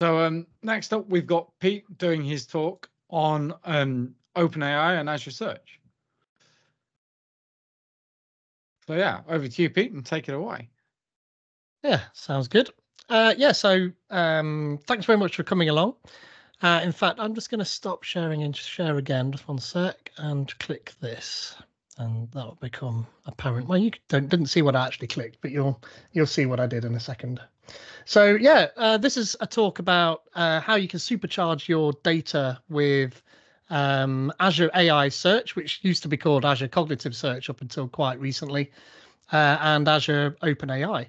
So um, next up, we've got Pete doing his talk on um, OpenAI and Azure Search. So yeah, over to you, Pete, and take it away. Yeah, sounds good. Uh, yeah, so um, thanks very much for coming along. Uh, in fact, I'm just going to stop sharing and share again, just one sec, and click this, and that will become apparent. Well, you don't didn't see what I actually clicked, but you'll you'll see what I did in a second. So yeah, uh, this is a talk about uh, how you can supercharge your data with um, Azure AI Search, which used to be called Azure Cognitive Search up until quite recently, uh, and Azure OpenAI.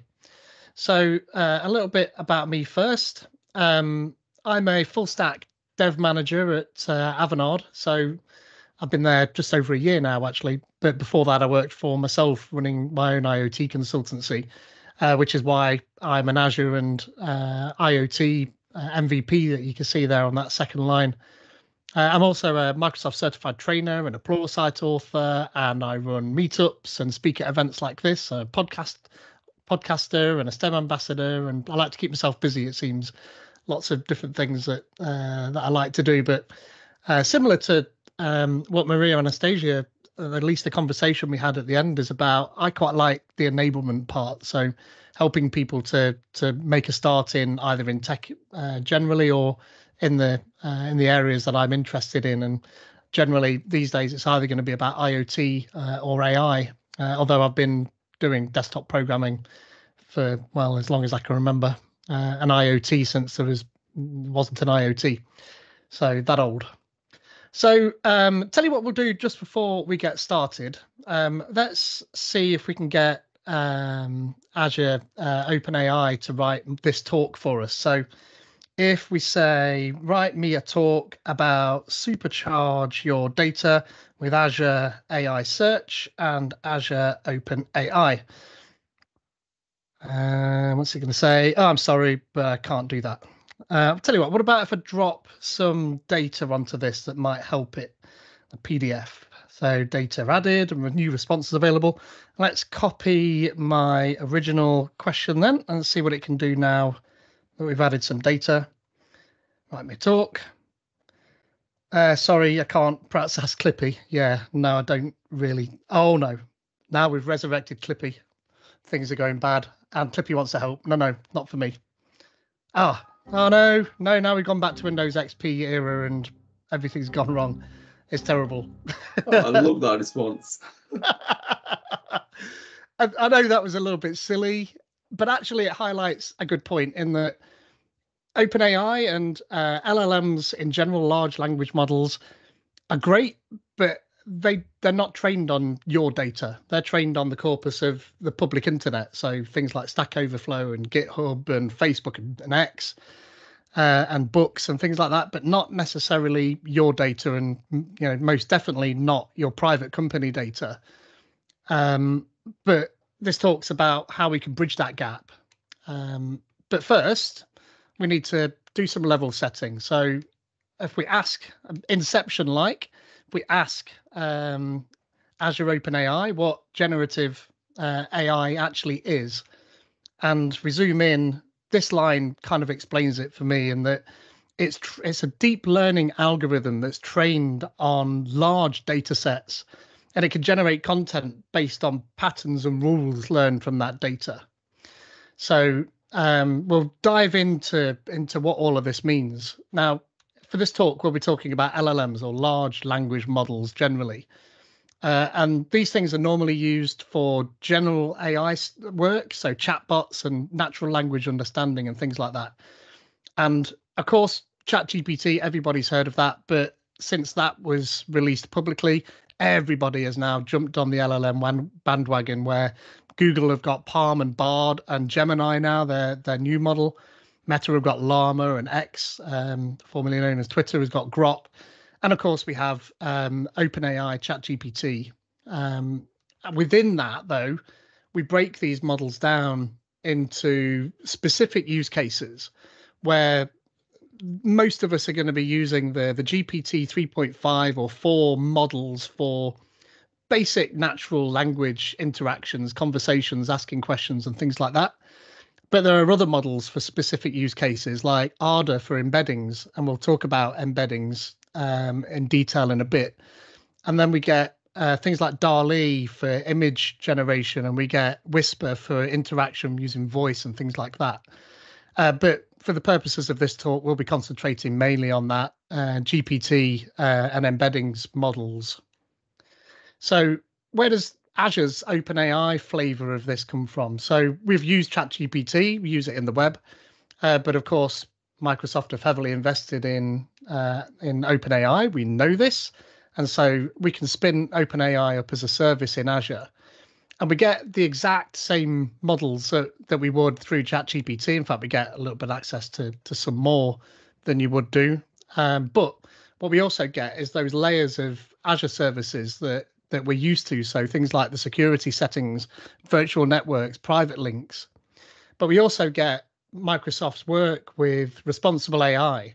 So uh, a little bit about me first. Um, I'm a full stack dev manager at uh, Avanade. So I've been there just over a year now, actually. But before that, I worked for myself running my own IoT consultancy, uh, which is why I'm an Azure and uh, IoT uh, MVP that you can see there on that second line. Uh, I'm also a Microsoft certified trainer and a Pluralsight author, and I run meetups and speak at events like this, a podcast podcaster and a STEM ambassador, and I like to keep myself busy. It seems lots of different things that uh, that I like to do, but uh, similar to um, what Maria Anastasia, at least the conversation we had at the end is about. I quite like the enablement part, so helping people to to make a start in either in tech uh, generally or in the uh, in the areas that I'm interested in. And generally these days, it's either going to be about IoT uh, or AI. Uh, although I've been doing desktop programming for well as long as I can remember, uh, an IoT since there was wasn't an IoT, so that old. So um, tell you what we'll do just before we get started. Um, let's see if we can get um, Azure uh, OpenAI to write this talk for us. So if we say, write me a talk about supercharge your data with Azure AI Search and Azure Open AI. Uh, what's he going to say? Oh, I'm sorry, but I can't do that. Uh, I'll tell you what, what about if I drop some data onto this that might help it? A PDF. So data added and new responses available. Let's copy my original question then and see what it can do now that we've added some data. Write me talk. Uh, sorry, I can't perhaps ask Clippy. Yeah, no, I don't really. Oh no, now we've resurrected Clippy. Things are going bad, and Clippy wants to help. No, no, not for me. Ah, oh, no, no, now we've gone back to Windows XP era, and everything's gone wrong. It's terrible. oh, I love that response. I, I know that was a little bit silly, but actually it highlights a good point in that OpenAI and uh, LLMs in general, large language models, are great, but they they're not trained on your data. They're trained on the corpus of the public internet. So things like Stack Overflow and GitHub and Facebook and, and X. Uh, and books and things like that, but not necessarily your data, and you know most definitely not your private company data. Um, but this talks about how we can bridge that gap. Um, but first, we need to do some level setting. So if we ask um, Inception like, we ask um, Azure OpenAI what generative uh, AI actually is, and we zoom in, this line kind of explains it for me in that it's tr- it's a deep learning algorithm that's trained on large data sets and it can generate content based on patterns and rules learned from that data. So um, we'll dive into into what all of this means. Now, for this talk, we'll be talking about LLMs or large language models generally. Uh, and these things are normally used for general AI work, so chatbots and natural language understanding and things like that. And of course, ChatGPT, everybody's heard of that. But since that was released publicly, everybody has now jumped on the LLM bandwagon where Google have got PaLM and Bard and Gemini now, their their new model. Meta have got Llama and X, um, formerly known as Twitter, has got Grok. And of course, we have um, OpenAI, ChatGPT. Um, within that, though, we break these models down into specific use cases where most of us are going to be using the, the GPT 3.5 or 4 models for basic natural language interactions, conversations, asking questions, and things like that. But there are other models for specific use cases like Ada for embeddings, and we'll talk about embeddings um, in detail in a bit. And then we get uh, things like DALL-E for image generation, and we get Whisper for interaction using voice and things like that. Uh, but for the purposes of this talk, we'll be concentrating mainly on that uh, GPT uh, and embeddings models. So, where does Azure's OpenAI flavor of this come from? So, we've used ChatGPT, we use it in the web, uh, but of course, Microsoft have heavily invested in uh, in OpenAI. We know this, and so we can spin OpenAI up as a service in Azure and we get the exact same models that, that we would through ChatGPT. In fact, we get a little bit access to to some more than you would do. Um, but what we also get is those layers of Azure services that that we're used to. So things like the security settings, virtual networks, private links. But we also get Microsoft's work with responsible AI.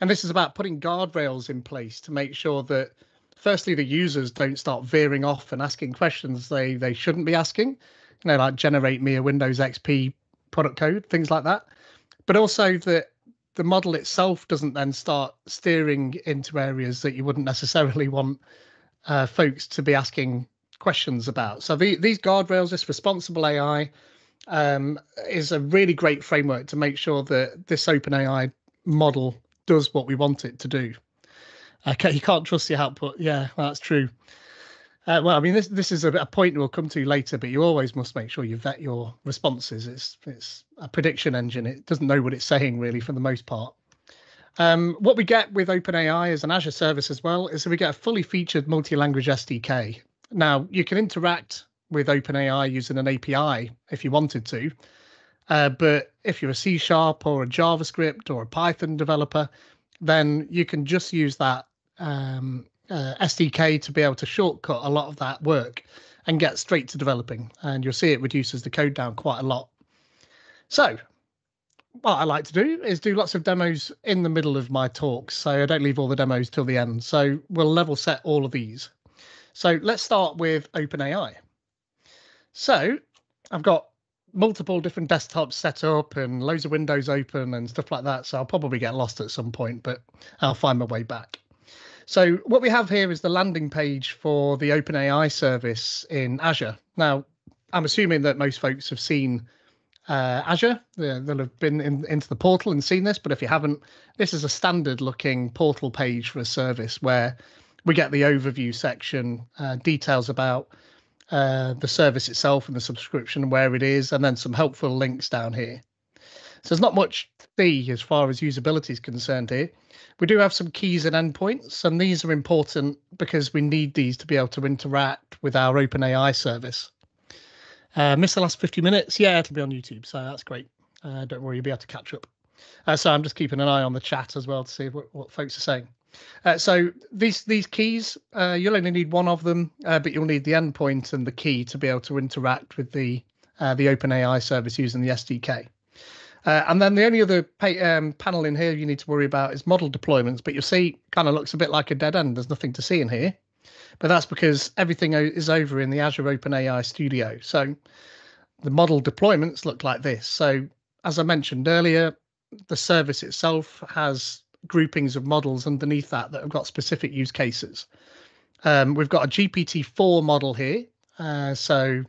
And this is about putting guardrails in place to make sure that firstly the users don't start veering off and asking questions they they shouldn't be asking you know like generate me a windows xp product code things like that but also that the model itself doesn't then start steering into areas that you wouldn't necessarily want uh, folks to be asking questions about so the, these guardrails this responsible ai um, is a really great framework to make sure that this open ai model does what we want it to do Okay, you can't trust your output. Yeah, well, that's true. Uh, well, I mean, this this is a, a, point we'll come to later, but you always must make sure you vet your responses. It's it's a prediction engine. It doesn't know what it's saying really for the most part. Um, what we get with OpenAI as an Azure service as well is that we get a fully featured multi-language SDK. Now you can interact with OpenAI using an API if you wanted to, uh, but if you're a C Sharp or a JavaScript or a Python developer, then you can just use that um, uh, SDK to be able to shortcut a lot of that work and get straight to developing. And you'll see it reduces the code down quite a lot. So, what I like to do is do lots of demos in the middle of my talks. So I don't leave all the demos till the end. So we'll level set all of these. So let's start with OpenAI. So I've got multiple different desktops set up and loads of windows open and stuff like that. So I'll probably get lost at some point, but I'll find my way back. So what we have here is the landing page for the OpenAI service in Azure. Now, I'm assuming that most folks have seen uh, Azure. They'll have been in, into the portal and seen this, but if you haven't, this is a standard looking portal page for a service where we get the overview section, uh, details about uh, the service itself and the subscription, where it is, and then some helpful links down here. So there's not much to see as far as usability is concerned here. We do have some keys and endpoints, and these are important because we need these to be able to interact with our OpenAI service. Uh, missed the last 50 minutes? Yeah, it'll be on YouTube, so that's great. Uh, don't worry, you'll be able to catch up. Uh, so I'm just keeping an eye on the chat as well to see what, what folks are saying. Uh, so these these keys, uh, you'll only need one of them, uh, but you'll need the endpoint and the key to be able to interact with the uh, the OpenAI service using the SDK. Uh, and then the only other pay, um, panel in here you need to worry about is model deployments, but you'll see kind of looks a bit like a dead end. There's nothing to see in here, but that's because everything is over in the Azure OpenAI Studio. So the model deployments look like this. So as I mentioned earlier, the service itself has groupings of models underneath that that have got specific use cases. Um, we've got a GPT-4 model here. Uh, so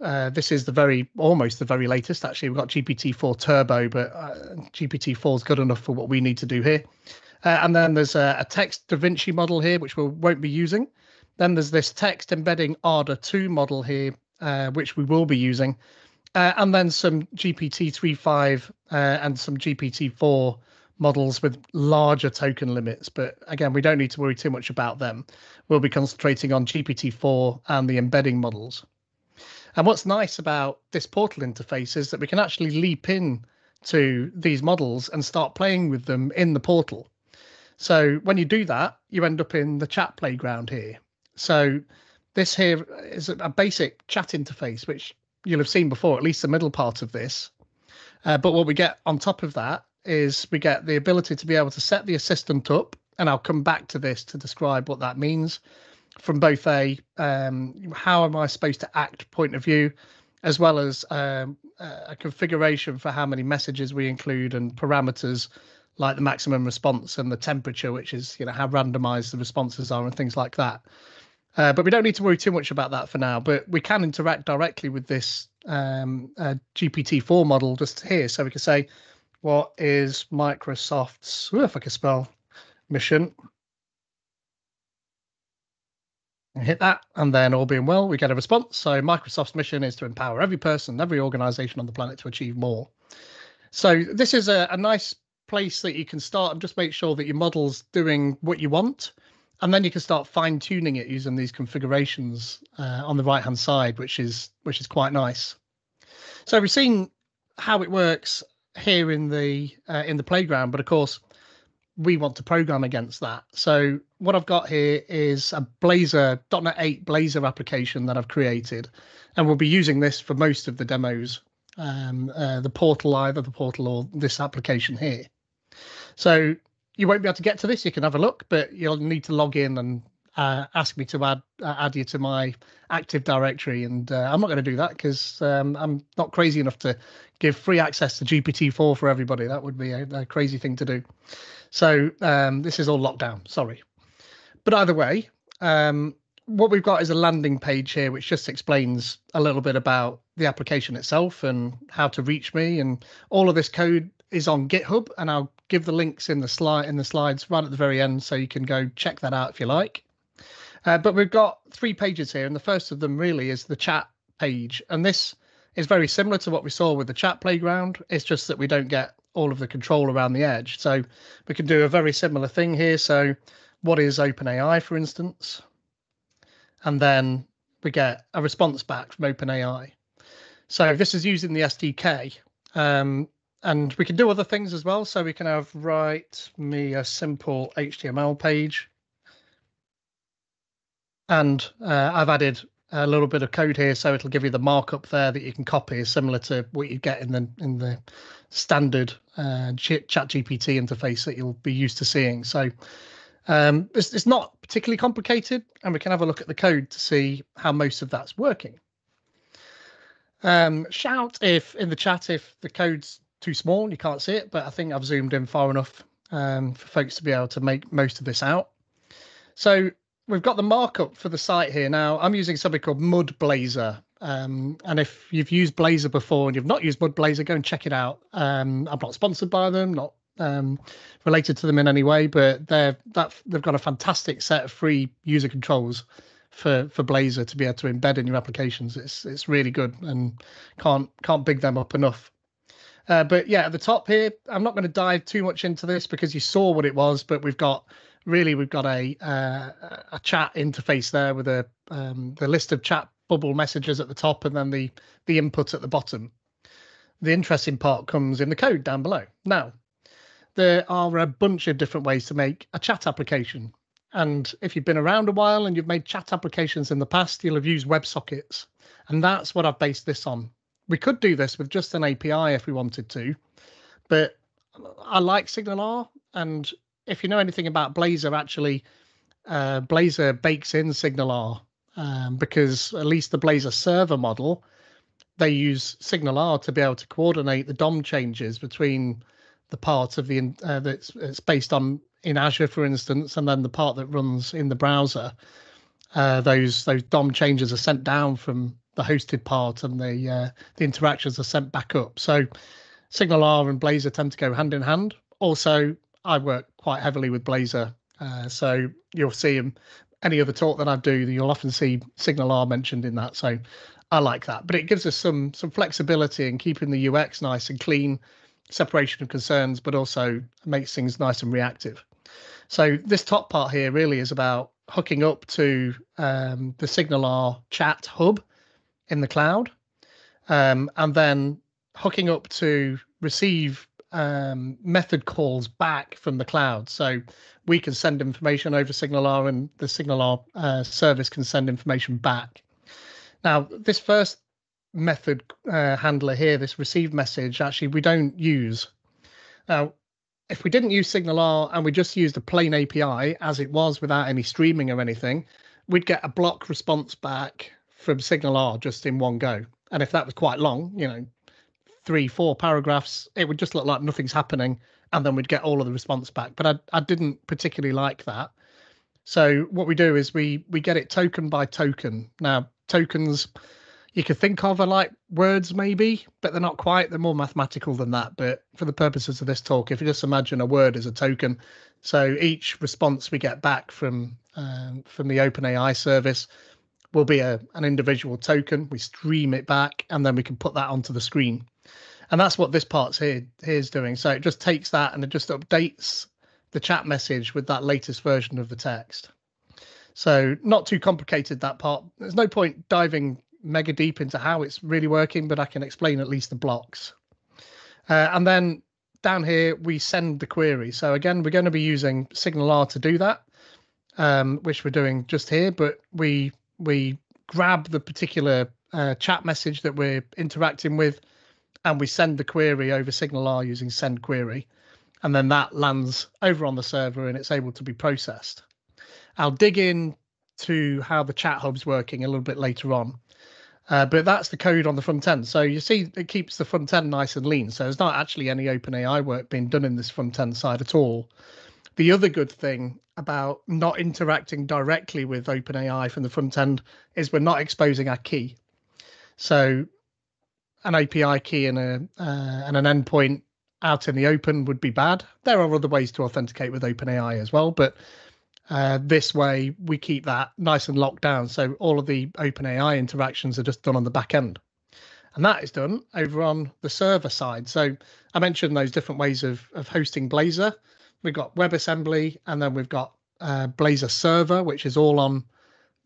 uh, this is the very, almost the very latest. Actually, we've got GPT-4 Turbo, but uh, GPT-4 is good enough for what we need to do here. Uh, and then there's a, a, text Da Vinci model here, which we won't be using. Then there's this text embedding Ada 2 model here, uh, which we will be using. Uh, and then some GPT 3.5 uh, and some GPT 4 models with larger token limits. But again, we don't need to worry too much about them. We'll be concentrating on GPT-4 and the embedding models. And what's nice about this portal interface is that we can actually leap in to these models and start playing with them in the portal. So when you do that, you end up in the chat playground here. So this here is a basic chat interface, which you'll have seen before, at least the middle part of this. Uh, but what we get on top of that is we get the ability to be able to set the assistant up, and I'll come back to this to describe what that means from both a um, how am I supposed to act point of view, as well as um, a configuration for how many messages we include and parameters like the maximum response and the temperature, which is you know how randomized the responses are and things like that. Uh, but we don't need to worry too much about that for now. But we can interact directly with this um, uh, GPT-4 model just here. So we can say, what is Microsoft's, ooh, if I can spell, mission? Hit that, and then all being well, we get a response. So Microsoft's mission is to empower every person, every organization on the planet to achieve more. So this is a, a nice place that you can start and just make sure that your model's doing what you want. And then you can start fine tuning it using these configurations uh, on the right hand side which is which is quite nice. So we've seen how it works here in the uh, in the playground but of course we want to program against that. So what i've got here is a blazor .NET 8 blazor application that i've created and we'll be using this for most of the demos um, uh, the portal either the portal or this application here so you won't be able to get to this. You can have a look, but you'll need to log in and uh, ask me to add uh, add you to my Active Directory, and uh, I'm not going to do that because um, I'm not crazy enough to give free access to GPT-4 for everybody. That would be a, a crazy thing to do. So um, this is all locked down. Sorry, but either way, um, what we've got is a landing page here, which just explains a little bit about the application itself and how to reach me, and all of this code is on GitHub, and I'll give the links in the slide in the slides right at the very end, so you can go check that out if you like. Uh, but we've got three pages here, and the first of them really is the chat page, and this is very similar to what we saw with the chat playground. It's just that we don't get all of the control around the edge, so we can do a very similar thing here. So, what is OpenAI, for instance? And then we get a response back from OpenAI. So this is using the SDK. Um, and we can do other things as well. So we can have write me a simple HTML page. And uh, I've added a little bit of code here, so it'll give you the markup there that you can copy, similar to what you get in the in the standard uh, Chat GPT interface that you'll be used to seeing. So um, it's, it's not particularly complicated, and we can have a look at the code to see how most of that's working. Um, shout if in the chat if the code's too small and you can't see it, but I think I've zoomed in far enough um, for folks to be able to make most of this out. So we've got the markup for the site here now. I'm using something called Mud Blazor. Um, and if you've used Blazor before and you've not used Mud Blazor, go and check it out. Um, I'm not sponsored by them, not um, related to them in any way, but they're that they've got a fantastic set of free user controls for for Blazor to be able to embed in your applications. It's it's really good and can't can't big them up enough. Uh, but yeah, at the top here, I'm not going to dive too much into this because you saw what it was, but we've got really we've got a uh, a chat interface there with a um, the list of chat bubble messages at the top and then the the input at the bottom. The interesting part comes in the code down below. Now, there are a bunch of different ways to make a chat application. And if you've been around a while and you've made chat applications in the past, you'll have used WebSockets. And that's what I've based this on we could do this with just an API if we wanted to, but I like SignalR, and if you know anything about Blazor, actually, uh, Blazor bakes in SignalR um, because at least the Blazor server model, they use SignalR to be able to coordinate the DOM changes between the part of the uh, that's it's based on in Azure, for instance, and then the part that runs in the browser. Uh, those those DOM changes are sent down from the hosted part and the uh, the interactions are sent back up. So SignalR and Blazor tend to go hand in hand. Also, I work quite heavily with Blazor, uh, so you'll see them. Any other talk that I do, you'll often see SignalR mentioned in that. So I like that, but it gives us some some flexibility in keeping the UX nice and clean, separation of concerns, but also makes things nice and reactive. So this top part here really is about hooking up to um, the SignalR chat hub in the cloud, um, and then hooking up to receive um, method calls back from the cloud. So we can send information over SignalR, and the SignalR uh, service can send information back. Now, this first method uh, handler here, this receive message, actually we don't use. Now, if we didn't use SignalR and we just used a plain API as it was without any streaming or anything, we'd get a block response back from Signal R just in one go. And if that was quite long, you know, three, four paragraphs, it would just look like nothing's happening, and then we'd get all of the response back. But I, I didn't particularly like that. So what we do is we we get it token by token. Now tokens you could think of are like words maybe, but they're not quite. They're more mathematical than that. But for the purposes of this talk, if you just imagine a word as a token, so each response we get back from um, from the OpenAI service will be a, an individual token. We stream it back, and then we can put that onto the screen. And that's what this part's here here's doing. So it just takes that and it just updates the chat message with that latest version of the text. So not too complicated that part. There's no point diving mega deep into how it's really working, but I can explain at least the blocks. Uh, and then down here we send the query. So again, we're going to be using SignalR to do that, um, which we're doing just here. But we we grab the particular uh, chat message that we're interacting with, and we send the query over SignalR using send query and then that lands over on the server and it's able to be processed. I'll dig in to how the chat hub's working a little bit later on. Uh, but that's the code on the front end. So you see, it keeps the front end nice and lean. So there's not actually any OpenAI work being done in this front end side at all. The other good thing about not interacting directly with OpenAI from the front end is we're not exposing our key. So an API key and a uh, and an endpoint out in the open would be bad. There are other ways to authenticate with OpenAI as well, but uh, this way we keep that nice and locked down. So all of the OpenAI interactions are just done on the back end. And that is done over on the server side. So I mentioned those different ways of, of hosting Blazor. We've got WebAssembly, and then we've got uh, Blazor Server, which is all on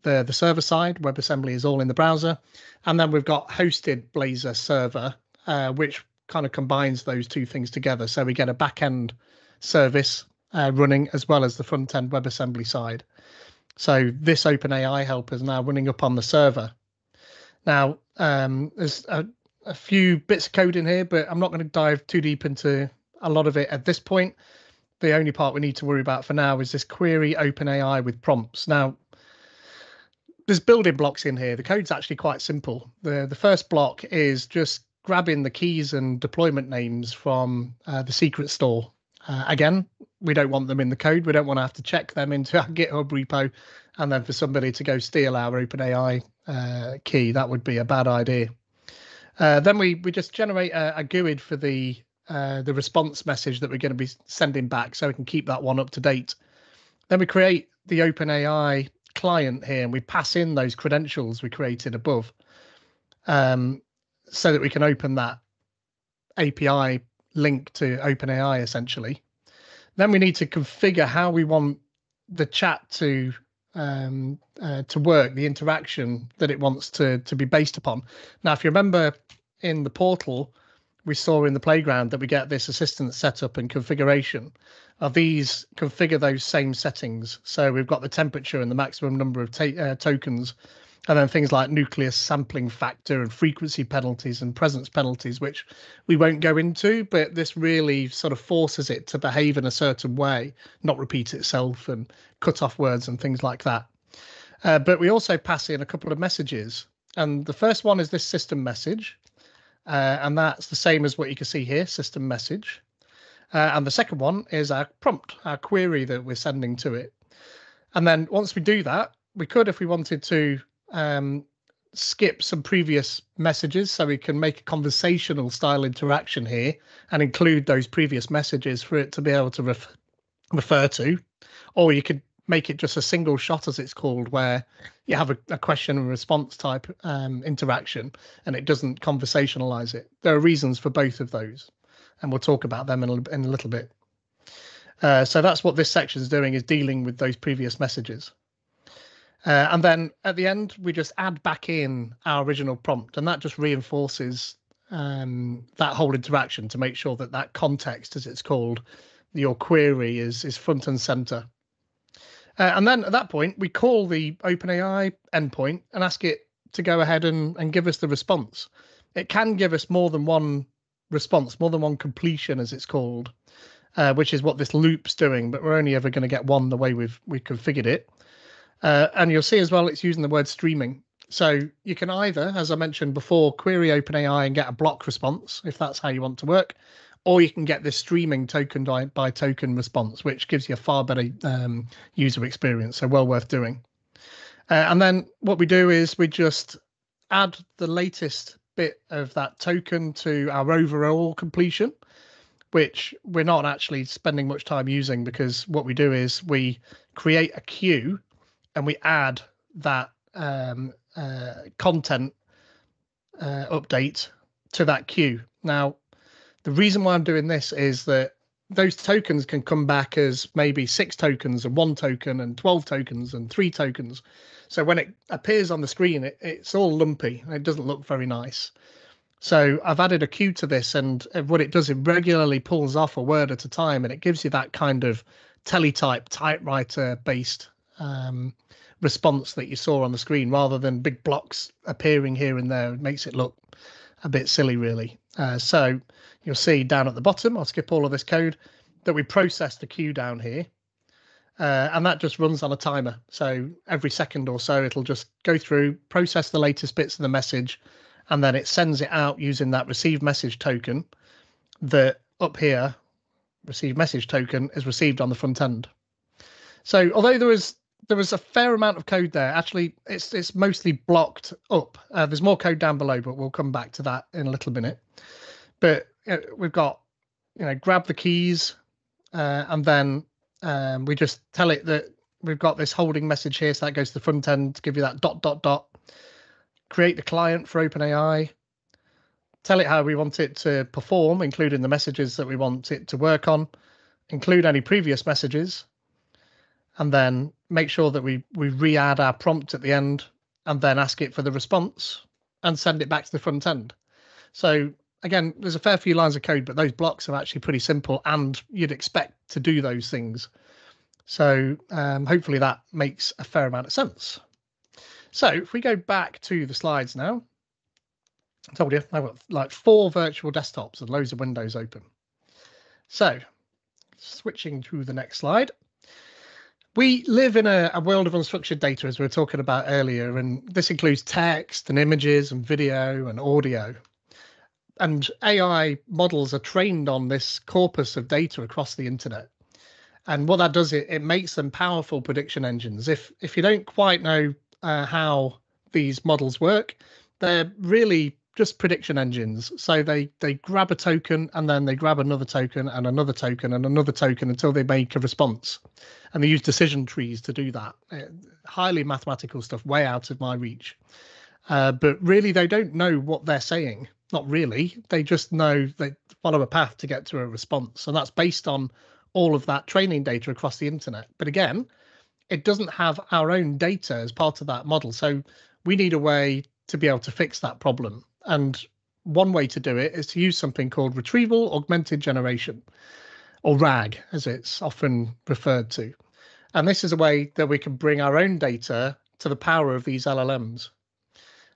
the, the server side. WebAssembly is all in the browser. And then we've got hosted Blazor Server, uh, which kind of combines those two things together. So we get a backend service uh, running as well as the front end WebAssembly side. So this OpenAI help is now running up on the server. Now, um, there's a, a few bits of code in here, but I'm not going to dive too deep into a lot of it at this point. The only part we need to worry about for now is this query OpenAI with prompts. Now, there's building blocks in here. The code's actually quite simple. The the first block is just grabbing the keys and deployment names from uh, the secret store. Uh, again, we don't want them in the code. We don't want to have to check them into our GitHub repo and then for somebody to go steal our OpenAI uh, key. That would be a bad idea. Uh, then we, we just generate a, a GUID for the uh, the response message that we're going to be sending back so we can keep that one up to date. Then we create the OpenAI client here and we pass in those credentials we created above. Um, so that we can open that API link to OpenAI essentially. Then we need to configure how we want the chat to um, uh, to work, the interaction that it wants to to be based upon. Now, if you remember in the portal, we saw in the playground that we get this assistant setup and configuration. Of these configure those same settings. So we've got the temperature and the maximum number of uh, tokens and then things like nucleus sampling factor and frequency penalties and presence penalties, which we won't go into, but this really sort of forces it to behave in a certain way, not repeat itself and cut off words and things like that. Uh, but we also pass in a couple of messages. And the first one is this system message. Uh, and that's the same as what you can see here, system message. Uh, and the second one is our prompt, our query that we're sending to it. And then once we do that, we could, if we wanted to, um, skip some previous messages so we can make a conversational style interaction here and include those previous messages for it to be able to ref- refer to or you could make it just a single shot as it's called where you have a, a question and response type um, interaction and it doesn't conversationalize it. There are reasons for both of those and we'll talk about them in a, in a little bit. Uh, so that's what this section is doing is dealing with those previous messages. Uh, and then at the end, we just add back in our original prompt, and that just reinforces um, that whole interaction to make sure that that context, as it's called, your query is is front and center. Uh, and then at that point, we call the OpenAI endpoint and ask it to go ahead and, and give us the response. It can give us more than one response, more than one completion, as it's called, uh, which is what this loop's doing. But we're only ever going to get one the way we've we've configured it. Uh, and you'll see as well, it's using the word streaming. So you can either, as I mentioned before, query OpenAI and get a block response if that's how you want to work, or you can get this streaming token by, token response, which gives you a far better um, user experience. So well worth doing. Uh, and then what we do is we just add the latest bit of that token to our overall completion, which we're not actually spending much time using because what we do is we create a queue and we add that um, uh, content uh, update to that queue. Now, the reason why I'm doing this is that those tokens can come back as maybe six tokens and one token and 12 tokens and three tokens. So when it appears on the screen, it, it's all lumpy and it doesn't look very nice. So I've added a queue to this, and what it does, it regularly pulls off a word at a time, and it gives you that kind of teletype typewriter based um, response that you saw on the screen rather than big blocks appearing here and there. It makes it look a bit silly, really. Uh, so you'll see down at the bottom, I'll skip all of this code, that we process the queue down here. Uh, and that just runs on a timer. So every second or so, it'll just go through, process the latest bits of the message, and then it sends it out using that receive message token that up here, receive message token, is received on the front end. So although there was there was a fair amount of code there. Actually, it's it's mostly blocked up. Uh, there's more code down below, but we'll come back to that in a little minute. But uh, we've got, you know, grab the keys, uh, and then um, we just tell it that we've got this holding message here, so that goes to the front end to give you that dot dot dot. Create the client for OpenAI. Tell it how we want it to perform, including the messages that we want it to work on. Include any previous messages, and then make sure that we we re-add our prompt at the end and then ask it for the response and send it back to the front end. So again, there's a fair few lines of code, but those blocks are actually pretty simple and you'd expect to do those things. So um, hopefully that makes a fair amount of sense. So if we go back to the slides now, I told you I've got like four virtual desktops and loads of windows open. So switching to the next slide we live in a, a, world of unstructured data, as we were talking about earlier, and this includes text and images and video and audio. And AI models are trained on this corpus of data across the internet. And what that does, it, it makes them powerful prediction engines. If if you don't quite know uh, how these models work, they're really just prediction engines. So they they grab a token and then they grab another token and another token and another token until they make a response. And they use decision trees to do that. Uh, highly mathematical stuff, way out of my reach. Uh, but really, they don't know what they're saying. Not really. They just know they follow a path to get to a response, and that's based on all of that training data across the internet. But again, it doesn't have our own data as part of that model. So we need a way to be able to fix that problem and one way to do it is to use something called retrieval augmented generation, or RAG, as it's often referred to. And this is a way that we can bring our own data to the power of these LLMs.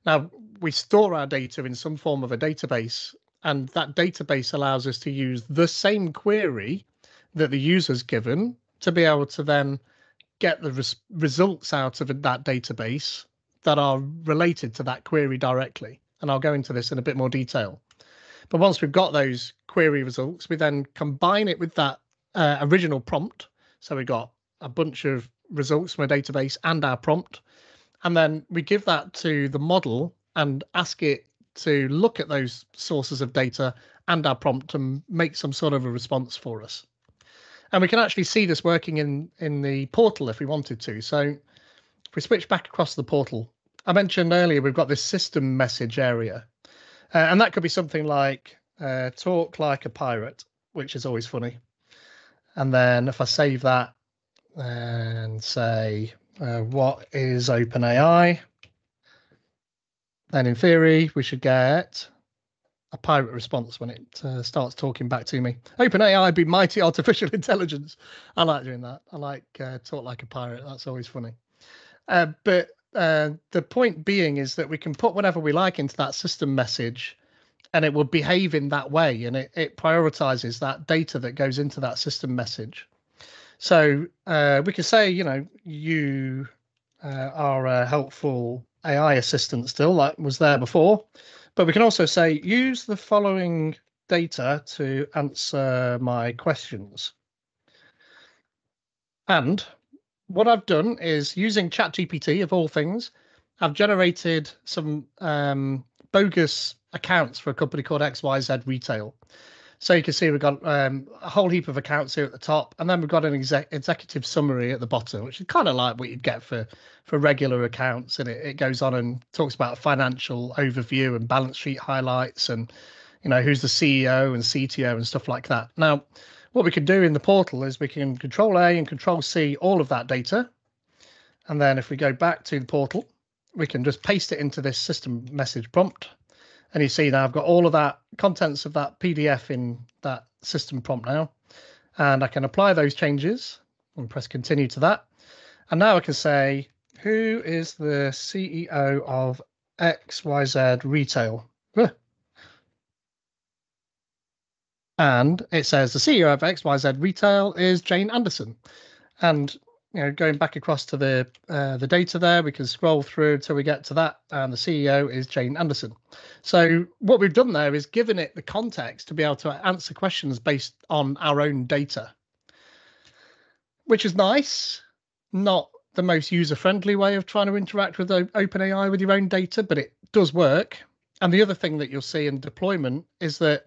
Now, we store our data in some form of a database, and that database allows us to use the same query that the user's given to be able to then get the res- results out of that database that are related to that query directly and I'll go into this in a bit more detail. But once we've got those query results, we then combine it with that uh, original prompt. So we've got a bunch of results from a database and our prompt. And then we give that to the model and ask it to look at those sources of data and our prompt and make some sort of a response for us. And we can actually see this working in, in the portal if we wanted to. So if we switch back across the portal, I mentioned earlier we've got this system message area, uh, and that could be something like uh, "talk like a pirate," which is always funny. And then if I save that and say, uh, "What is OpenAI?" then in theory we should get a pirate response when it uh, starts talking back to me. OpenAI be mighty artificial intelligence. I like doing that. I like uh, talk like a pirate. That's always funny. Uh, but uh, the point being is that we can put whatever we like into that system message and it will behave in that way and it, it prioritizes that data that goes into that system message so uh, we can say you know you uh, are a helpful AI assistant still that was there before, but we can also say use the following data to answer my questions. And what I've done is using ChatGPT of all things, I've generated some um, bogus accounts for a company called XYZ Retail. So you can see we've got um, a whole heap of accounts here at the top, and then we've got an exec- executive summary at the bottom, which is kind of like what you'd get for for regular accounts. And it, it goes on and talks about financial overview and balance sheet highlights, and you know who's the CEO and CTO and stuff like that. Now, what we can do in the portal is we can Control A and Control C all of that data, and then if we go back to the portal, we can just paste it into this system message prompt and you see now I've got all of that contents of that PDF in that system prompt now. And I can apply those changes and press continue to that. And now I can say, who is the CEO of XYZ Retail? And it says the CEO of XYZ Retail is Jane Anderson. And you know, going back across to the uh, the data there, we can scroll through until we get to that, and the CEO is Jane Anderson. So what we've done there is given it the context to be able to answer questions based on our own data, which is nice. Not the most user-friendly way of trying to interact with OpenAI with your own data, but it does work. And the other thing that you'll see in deployment is that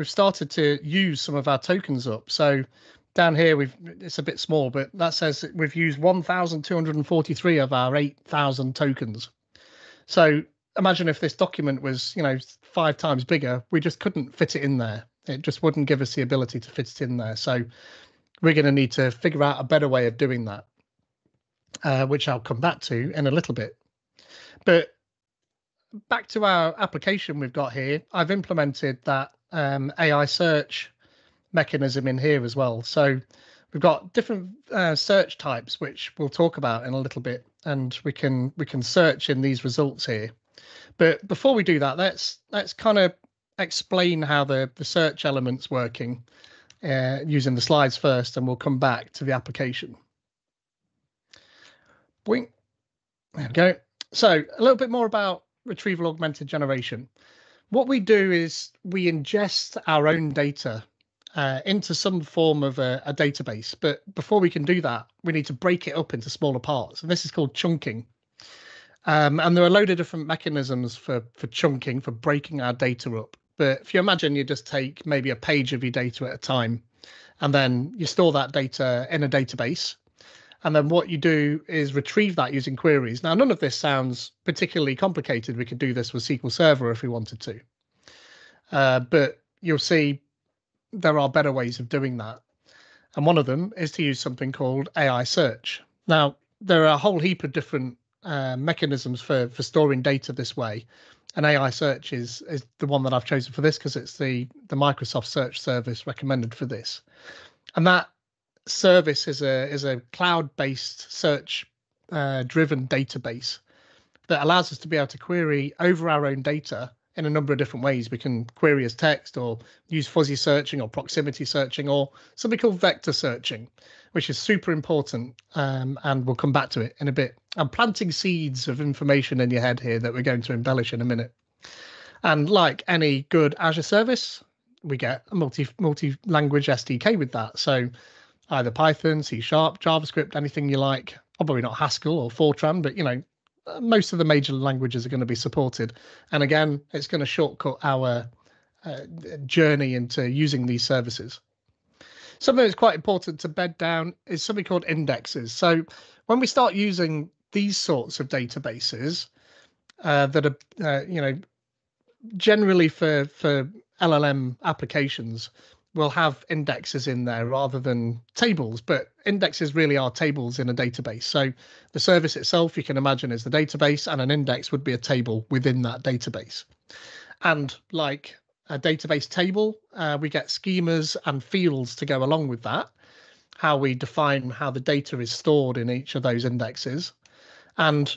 we've started to use some of our tokens up. So down here we've it's a bit small but that says we've used 1243 of our 8000 tokens. So imagine if this document was you know five times bigger we just couldn't fit it in there. It just wouldn't give us the ability to fit it in there. So we're going to need to figure out a better way of doing that uh, which i'll come back to in a little bit. But back to our application we've got here i've implemented that um, ai search mechanism in here as well. So we've got different uh, search types, which we'll talk about in a little bit, and we can we can search in these results here. But before we do that, let's let's kind of explain how the the search element's working uh, using the slides first, and we'll come back to the application. Boing. There we go. So a little bit more about retrieval augmented generation. What we do is we ingest our own data uh, into some form of a, a, database. But before we can do that, we need to break it up into smaller parts. And this is called chunking. Um, and there are a load of different mechanisms for, for chunking, for breaking our data up. But if you imagine you just take maybe a page of your data at a time, and then you store that data in a database. And then what you do is retrieve that using queries. Now, none of this sounds particularly complicated. We could do this with SQL Server if we wanted to. Uh, but you'll see there are better ways of doing that. And one of them is to use something called AI search. Now, there are a whole heap of different uh, mechanisms for, for storing data this way. And AI search is, is the one that I've chosen for this because it's the, the Microsoft search service recommended for this. And that service is a is a cloud-based search uh, driven database that allows us to be able to query over our own data in a number of different ways. We can query as text or use fuzzy searching or proximity searching or something called vector searching, which is super important. Um, and we'll come back to it in a bit. I'm planting seeds of information in your head here that we're going to embellish in a minute. And like any good Azure service, we get a multi multi language SDK with that. So either Python, C Sharp, JavaScript, anything you like. Probably not Haskell or Fortran, but you know most of the major languages are going to be supported. And again, it's going to shortcut our uh, journey into using these services. Something that's quite important to bed down is something called indexes. So when we start using these sorts of databases uh, that are, uh, you know, generally for for LLM applications, will have indexes in there rather than tables, but indexes really are tables in a database. So the service itself, you can imagine, is the database, and an index would be a table within that database. And like a database table, uh, we get schemas and fields to go along with that, how we define how the data is stored in each of those indexes. And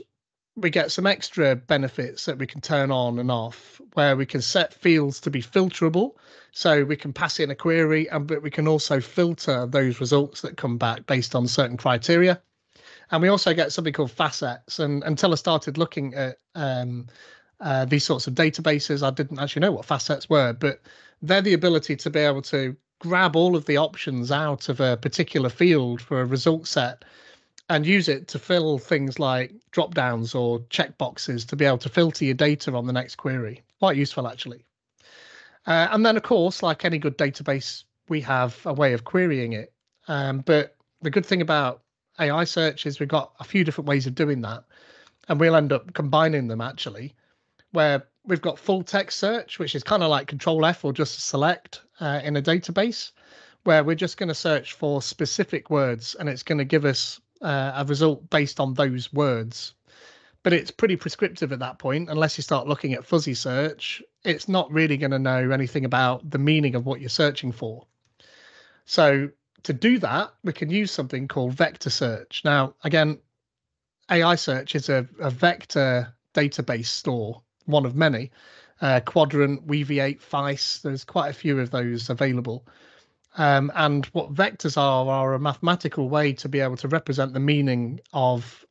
we get some extra benefits that we can turn on and off where we can set fields to be filterable. So we can pass in a query and but we can also filter those results that come back based on certain criteria. And we also get something called facets. And until I started looking at um, uh, these sorts of databases, I didn't actually know what facets were, but they're the ability to be able to grab all of the options out of a particular field for a result set and use it to fill things like drop downs or checkboxes to be able to filter your data on the next query. Quite useful, actually. Uh, and then, of course, like any good database, we have a way of querying it. Um, but the good thing about AI search is we've got a few different ways of doing that. And we'll end up combining them actually, where we've got full text search, which is kind of like control F or just select uh, in a database, where we're just going to search for specific words and it's going to give us uh, a result based on those words. But it's pretty prescriptive at that point, unless you start looking at fuzzy search. It's not really going to know anything about the meaning of what you're searching for. So to do that, we can use something called vector search. Now, again, AI search is a, a vector database store, one of many. Uh, Qdrant, Weaviate, FAISS, there's quite a few of those available. Um, and what vectors are are a mathematical way to be able to represent the meaning of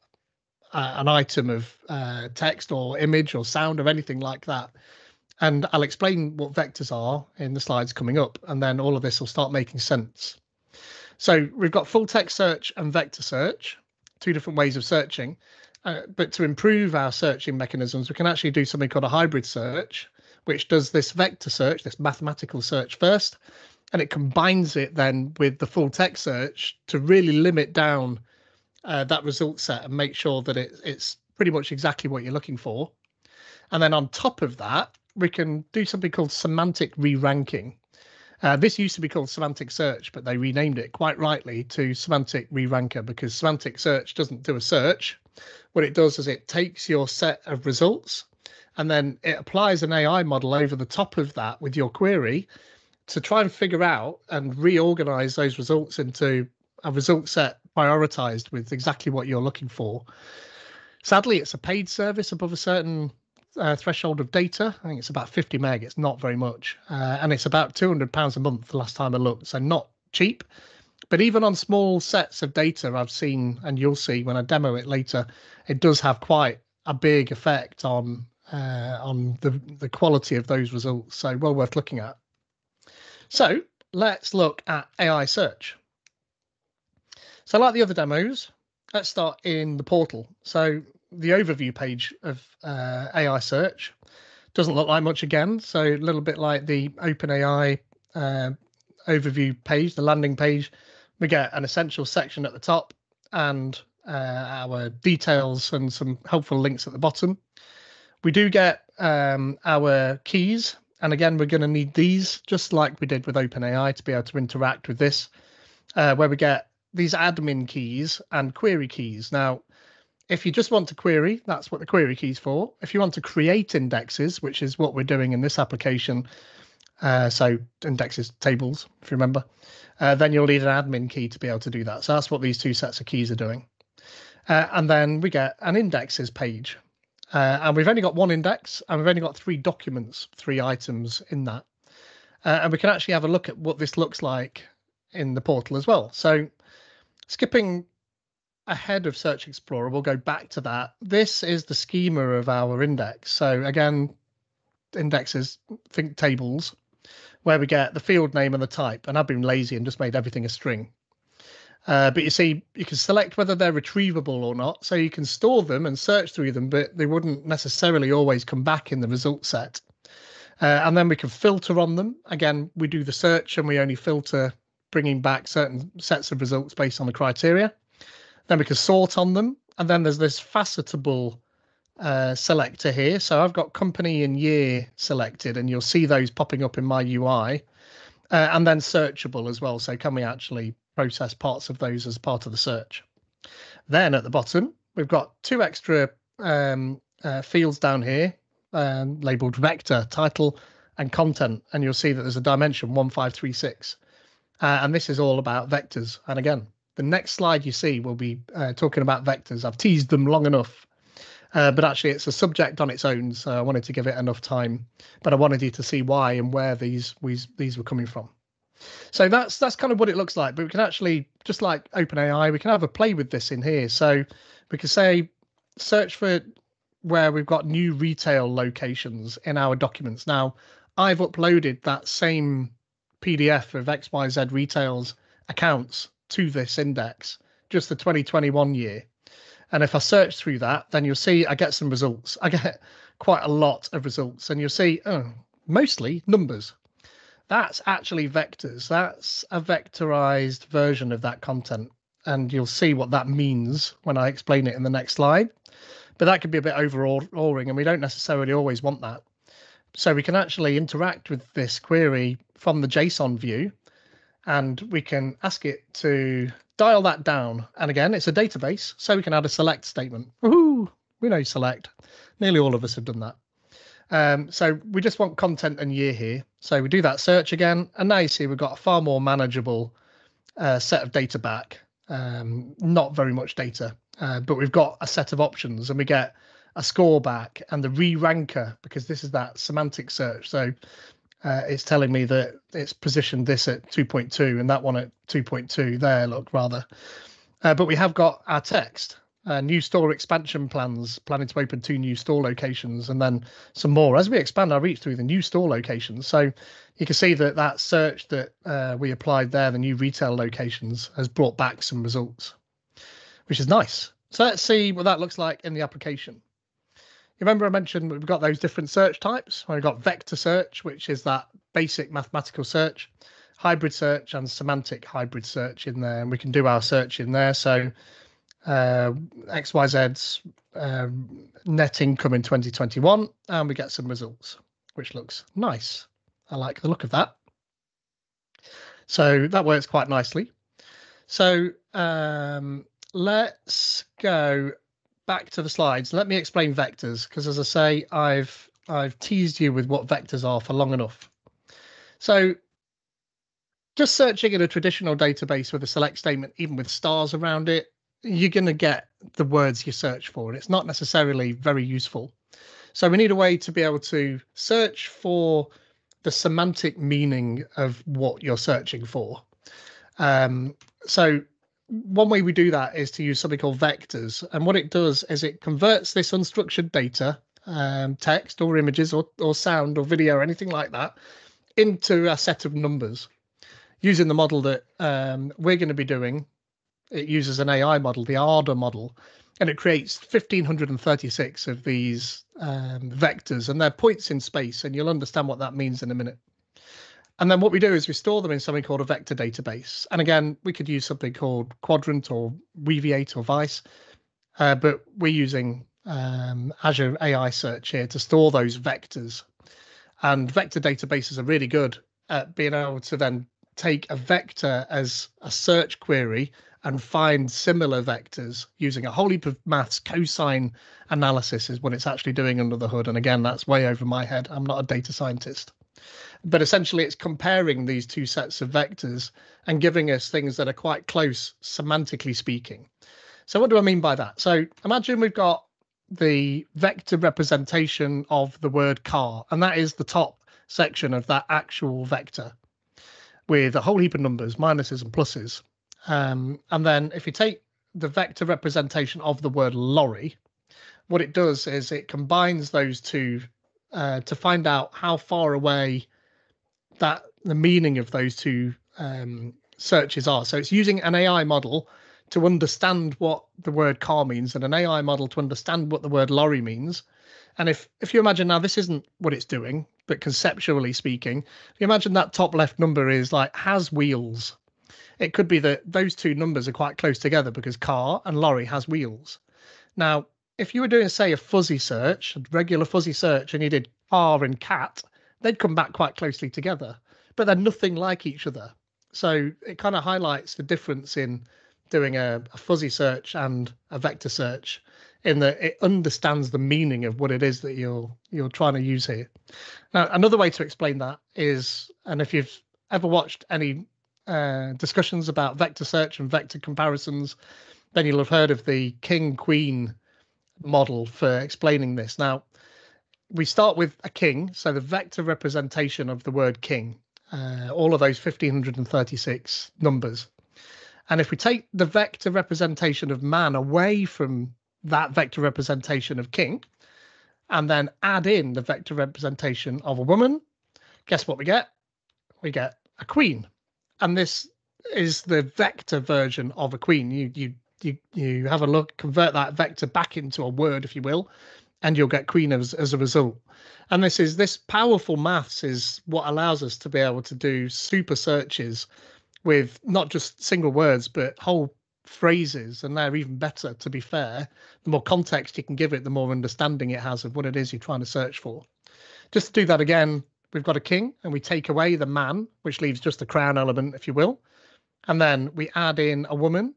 uh, an item of uh, text or image or sound or anything like that. And I'll explain what vectors are in the slides coming up, and then all of this will start making sense. So we've got full text search and vector search, two different ways of searching. Uh, but to improve our searching mechanisms, we can actually do something called a hybrid search, which does this vector search, this mathematical search first, and it combines it then with the full text search to really limit down uh, that result set and make sure that it, it's pretty much exactly what you're looking for. And then on top of that, we can do something called semantic re-ranking. Uh, this used to be called semantic search, but they renamed it quite rightly to semantic re-ranker because semantic search doesn't do a search. What it does is it takes your set of results and then it applies an AI model over the top of that with your query to try and figure out and reorganize those results into a result set prioritized with exactly what you're looking for. Sadly, it's a paid service above a certain uh, threshold of data. I think it's about 50 meg. It's not very much, uh, and it's about 200 pounds a month. The last time I looked, so not cheap. But even on small sets of data, I've seen, and you'll see when I demo it later, it does have quite a big effect on uh, on the the quality of those results. So well worth looking at. So let's look at AI search. So like the other demos, let's start in the portal. So the overview page of uh, AI search doesn't look like much again. So a little bit like the OpenAI uh, overview page, the landing page, we get an essential section at the top and uh, our details and some helpful links at the bottom. We do get um, our keys and again, we're going to need these, just like we did with OpenAI, to be able to interact with this, uh, where we get these admin keys and query keys. Now, if you just want to query, that's what the query key is for. If you want to create indexes, which is what we're doing in this application, uh, so indexes tables, if you remember, uh, then you'll need an admin key to be able to do that. So that's what these two sets of keys are doing. Uh, and then we get an indexes page. Uh, and we've only got one index and we've only got three documents, three items in that. Uh, and we can actually have a look at what this looks like in the portal as well. So skipping ahead of Search Explorer, we'll go back to that. This is the schema of our index. So again, indexes, think tables, where we get the field name and the type. And I've been lazy and just made everything a string. Uh, but you see, you can select whether they're retrievable or not. So you can store them and search through them, but they wouldn't necessarily always come back in the result set. Uh, and then we can filter on them. Again, we do the search and we only filter bringing back certain sets of results based on the criteria. Then we can sort on them. And then there's this facetable uh, selector here. So I've got company and year selected, and you'll see those popping up in my UI. Uh, and then searchable as well. So can we actually process parts of those as part of the search. Then at the bottom, we've got two extra um, uh, fields down here um, labeled vector, title, and content. And you'll see that there's a dimension 1536. Uh, and this is all about vectors. And again, the next slide you see will be uh, talking about vectors. I've teased them long enough, uh, but actually it's a subject on its own. So I wanted to give it enough time, but I wanted you to see why and where these these, these were coming from. So that's that's kind of what it looks like. But we can actually, just like OpenAI, we can have a play with this in here. So we can say search for where we've got new retail locations in our documents. Now, I've uploaded that same PDF of XYZ retails accounts to this index, just the 2021 year. And if I search through that, then you'll see I get some results. I get quite a lot of results, and you'll see oh, mostly numbers. That's actually vectors. That's a vectorized version of that content. And you'll see what that means when I explain it in the next slide. But that could be a bit overawing, and we don't necessarily always want that. So we can actually interact with this query from the JSON view, and we can ask it to dial that down. And again, it's a database, so we can add a select statement. Woohoo! We know select. Nearly all of us have done that. Um, so we just want content and year here. So we do that search again, and now you see we've got a far more manageable uh, set of data back. Um, not very much data, uh, but we've got a set of options, and we get a score back and the re-ranker because this is that semantic search. So uh, it's telling me that it's positioned this at 2.2 and that one at 2.2 there, look, rather. Uh, but we have got our text, uh, new store expansion plans, planning to open two new store locations and then some more as we expand our reach through the new store locations. So you can see that that search that uh, we applied there, the new retail locations, has brought back some results, which is nice. So let's see what that looks like in the application You remember I mentioned we've got those different search types. We've got vector search, which is that basic mathematical search, hybrid search, and semantic hybrid search in there, and we can do our search in there. So uh, XYZ's uh, net income in 2021, and we get some results, which looks nice. I like the look of that. So that works quite nicely. So um, let's go back to the slides, let me explain vectors because, as I say, I've I've teased you with what vectors are for long enough. So, just searching in a traditional database with a select statement, even with stars around it, you're going to get the words you search for, and it's not necessarily very useful. So, we need a way to be able to search for the semantic meaning of what you're searching for. Um, so one way we do that is to use something called vectors. And what it does is it converts this unstructured data, um, text or images or, or sound or video or anything like that, into a set of numbers using the model that um, we're going to be doing. It uses an AI model, the Ada model, and it creates 1536 of these um, vectors, and they're points in space. And you'll understand what that means in a minute. And then what we do is we store them in something called a vector database. And again, we could use something called Qdrant or Weaviate or FAISS, uh, but we're using um, Azure AI Search here to store those vectors. And vector databases are really good at being able to then take a vector as a search query and find similar vectors using a whole heap of maths cosine analysis is what it's actually doing under the hood. And again, that's way over my head. I'm not a data scientist but essentially it's comparing these two sets of vectors and giving us things that are quite close semantically speaking. So what do I mean by that? So imagine we've got the vector representation of the word car, and that is the top section of that actual vector with a whole heap of numbers, minuses and pluses. Um, and then if you take the vector representation of the word lorry, what it does is it combines those two uh, to find out how far away that the meaning of those two um, searches are. So it's using an AI model to understand what the word car means and an AI model to understand what the word lorry means. And if if you imagine now this isn't what it's doing, but conceptually speaking, if you imagine that top left number is like has wheels. It could be that those two numbers are quite close together because car and lorry has wheels. Now, if you were doing, say, a fuzzy search, a regular fuzzy search, and you did car and cat, they'd come back quite closely together, but they're nothing like each other. So it kind of highlights the difference in doing a, a, fuzzy search and a vector search in that it understands the meaning of what it is that you're you're trying to use here. Now, another way to explain that is, and if you've ever watched any uh, discussions about vector search and vector comparisons, then you'll have heard of the king queen model for explaining this. Now, we start with a king, so the vector representation of the word king. uh, all of those 1536 numbers. And if we take the vector representation of man away from that vector representation of king, and then add in the vector representation of a woman, guess what we get? We get a queen. And this is the vector version of a queen. You you you you have a look, convert that vector back into a word, if you will, and you'll get queen as, as a result. And this is this powerful maths is what allows us to be able to do super searches with not just single words but whole phrases and they're even better to be fair the more context you can give it the more understanding it has of what it is you're trying to search for just to do that again we've got a king and we take away the man which leaves just the crown element if you will and then we add in a woman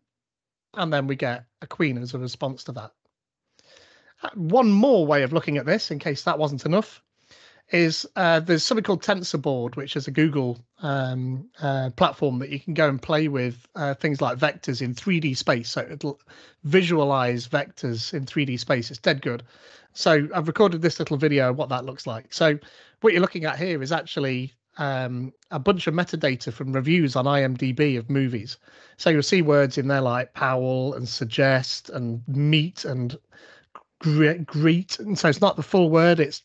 and then we get a queen as a response to that uh, one more way of looking at this in case that wasn't enough is uh, there's something called TensorBoard, which is a Google um, uh, platform that you can go and play with uh, things like vectors in 3D space. So it'll visualize vectors in 3D space. It's dead good. So I've recorded this little video what that looks like. So what you're looking at here is actually um, a bunch of metadata from reviews on IMDb of movies. So you'll see words in there like Powell and suggest and meet and greet. And so it's not the full word, it's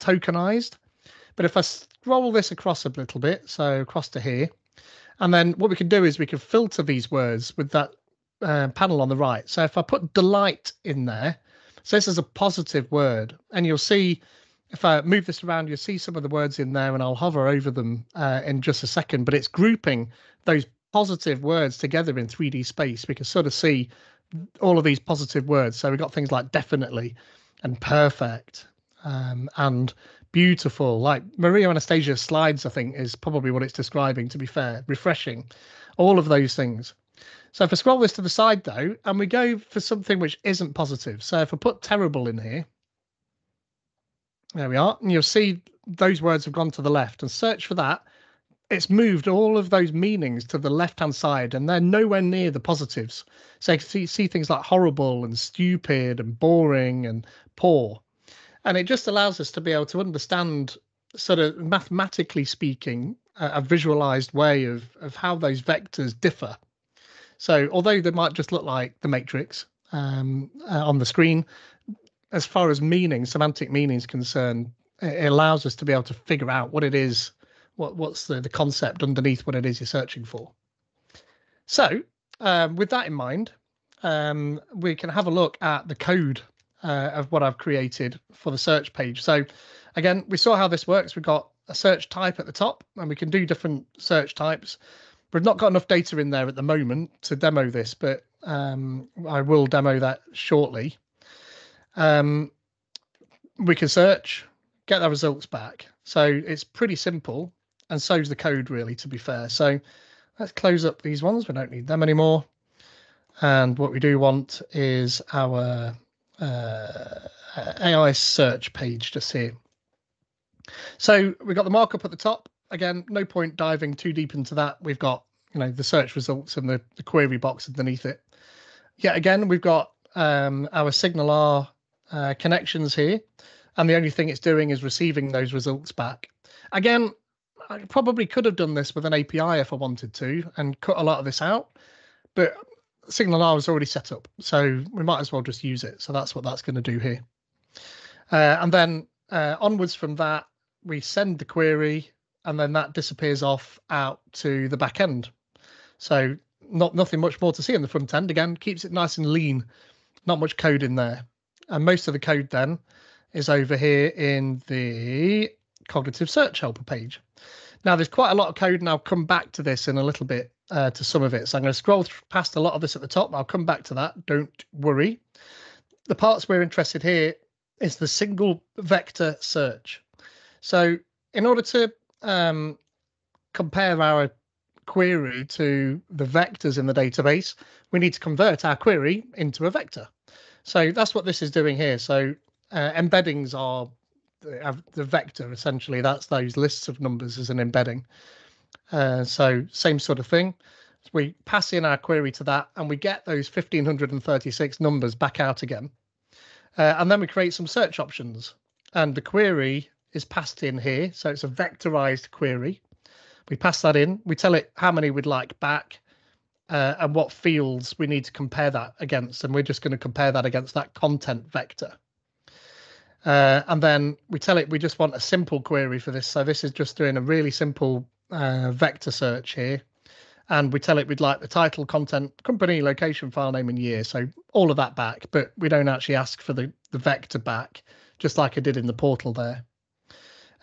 tokenized. But if I scroll this across a little bit, so across to here, and then what we can do is we can filter these words with that uh, panel on the right. So if I put delight in there, so this is a positive word, and you'll see if I move this around, you'll see some of the words in there, and I'll hover over them uh, in just a second. But it's grouping those positive words together in 3D space. We can sort of see all of these positive words. So we've got things like definitely and perfect um, and beautiful. Like Maria Anastasia's slides, I think, is probably what it's describing, to be fair. Refreshing. All of those things. So if I scroll this to the side, though, and we go for something which isn't positive. So if I put terrible in here, there we are. And you'll see those words have gone to the left and search for that. It's moved all of those meanings to the left hand side and they're nowhere near the positives. So you can see, see things like horrible and stupid and boring and poor and it just allows us to be able to understand sort of mathematically speaking a, a visualized way of of how those vectors differ so although they might just look like the matrix um, uh, on the screen as far as meaning semantic meaning is concerned it allows us to be able to figure out what it is what what's the, the concept underneath what it is you're searching for so um, with that in mind um, we can have a look at the code uh, of what I've created for the search page. So again, we saw how this works. We've got a search type at the top and we can do different search types. We've not got enough data in there at the moment to demo this, but um, I will demo that shortly. Um, we can search, get the results back. So it's pretty simple and so's the code really, to be fair. So let's close up these ones. We don't need them anymore. And what we do want is our uh, AI search page just here. So we've got the markup at the top. Again, no point diving too deep into that. We've got you know the search results and the, the query box underneath it. Yet again, we've got um, our Signal SignalR uh, connections here, and the only thing it's doing is receiving those results back. Again, I probably could have done this with an API if I wanted to and cut a lot of this out, but SignalR is already set up, so we might as well just use it. So that's what that's going to do here. Uh, and then uh, onwards from that, we send the query, and then that disappears off out to the back end. So not nothing much more to see in the front end. Again, keeps it nice and lean. Not much code in there, and most of the code then is over here in the cognitive search helper page. Now, there's quite a lot of code, and I'll come back to this in a little bit uh, to some of it. So I'm going to scroll past a lot of this at the top. I'll come back to that. Don't worry. The parts we're interested here is the single vector search. So in order to um, compare our query to the vectors in the database, we need to convert our query into a vector. So that's what this is doing here. So uh, embeddings are the, the vector essentially. That's those lists of numbers as an embedding. Uh, so same sort of thing. So we pass in our query to that and we get those 1536 numbers back out again. Uh, and then we create some search options. And the query is passed in here. So it's a vectorized query We pass that in. We tell it how many we'd like back uh, and what fields we need to compare that against. And we're just going to compare that against that content vector. Uh, and then we tell it we just want a simple query for this. So this is just doing a really simple uh, vector search here. And we tell it we'd like the title, content, company, location, file name, and year. So all of that back, but we don't actually ask for the, the vector back, just like I did in the portal there.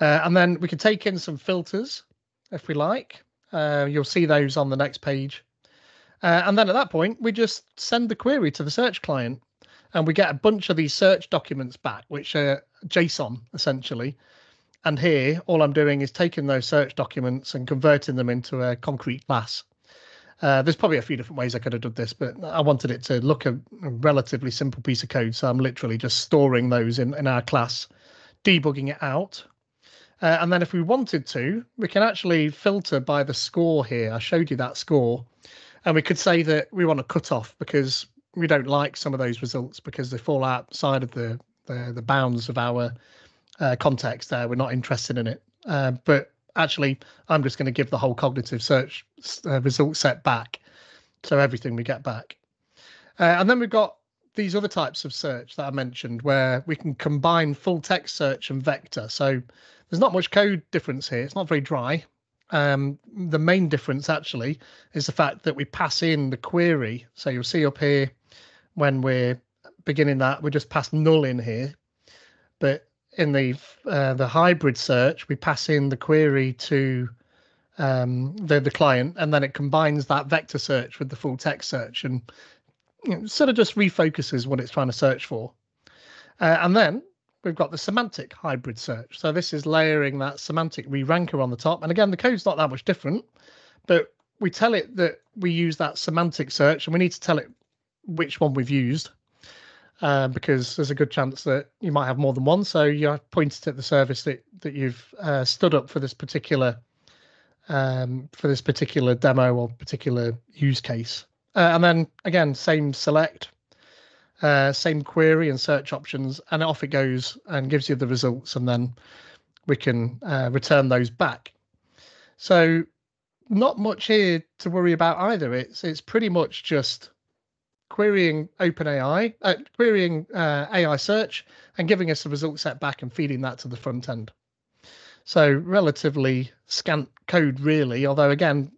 Uh, and then we can take in some filters if we like. Uh, you'll see those on the next page. Uh, and then at that point, we just send the query to the search client and we get a bunch of these search documents back, which are JSON essentially. And here, all I'm doing is taking those search documents and converting them into a concrete class. Uh, there's probably a few different ways I could have done this, but I wanted it to look a, a, relatively simple piece of code. So I'm literally just storing those in, in our class, debugging it out. Uh, and then if we wanted to, we can actually filter by the score here. I showed you that score. And we could say that we want to cut off because we don't like some of those results because they fall outside of the the, the bounds of our uh, context. There, we're not interested in it. Uh, but actually, I'm just going to give the whole cognitive search uh, result set back, so everything we get back. Uh, and then we've got these other types of search that I mentioned, where we can combine full text search and vector. So there's not much code difference here. It's not very dry. Um, the main difference actually is the fact that we pass in the query. So you'll see up here when we're beginning that, we just pass null in here. But in the uh, the hybrid search, we pass in the query to um, the the client, and then it combines that vector search with the full text search, and you know, sort of just refocuses what it's trying to search for. Uh, and then we've got the semantic hybrid search. So this is layering that semantic re-ranker on the top. And again, the code's not that much different, but we tell it that we use that semantic search, and we need to tell it which one we've used uh, because there's a good chance that you might have more than one. So you point pointed at the service that that you've uh, stood up for this particular um, for this particular demo or particular use case. Uh, and then again, same select, uh, same query and search options, and off it goes and gives you the results, and then we can uh, return those back. So not much here to worry about either. It's it's pretty much just querying OpenAI, uh, querying uh, AI search, and giving us the result set back and feeding that to the front end. So relatively scant code, really. Although again,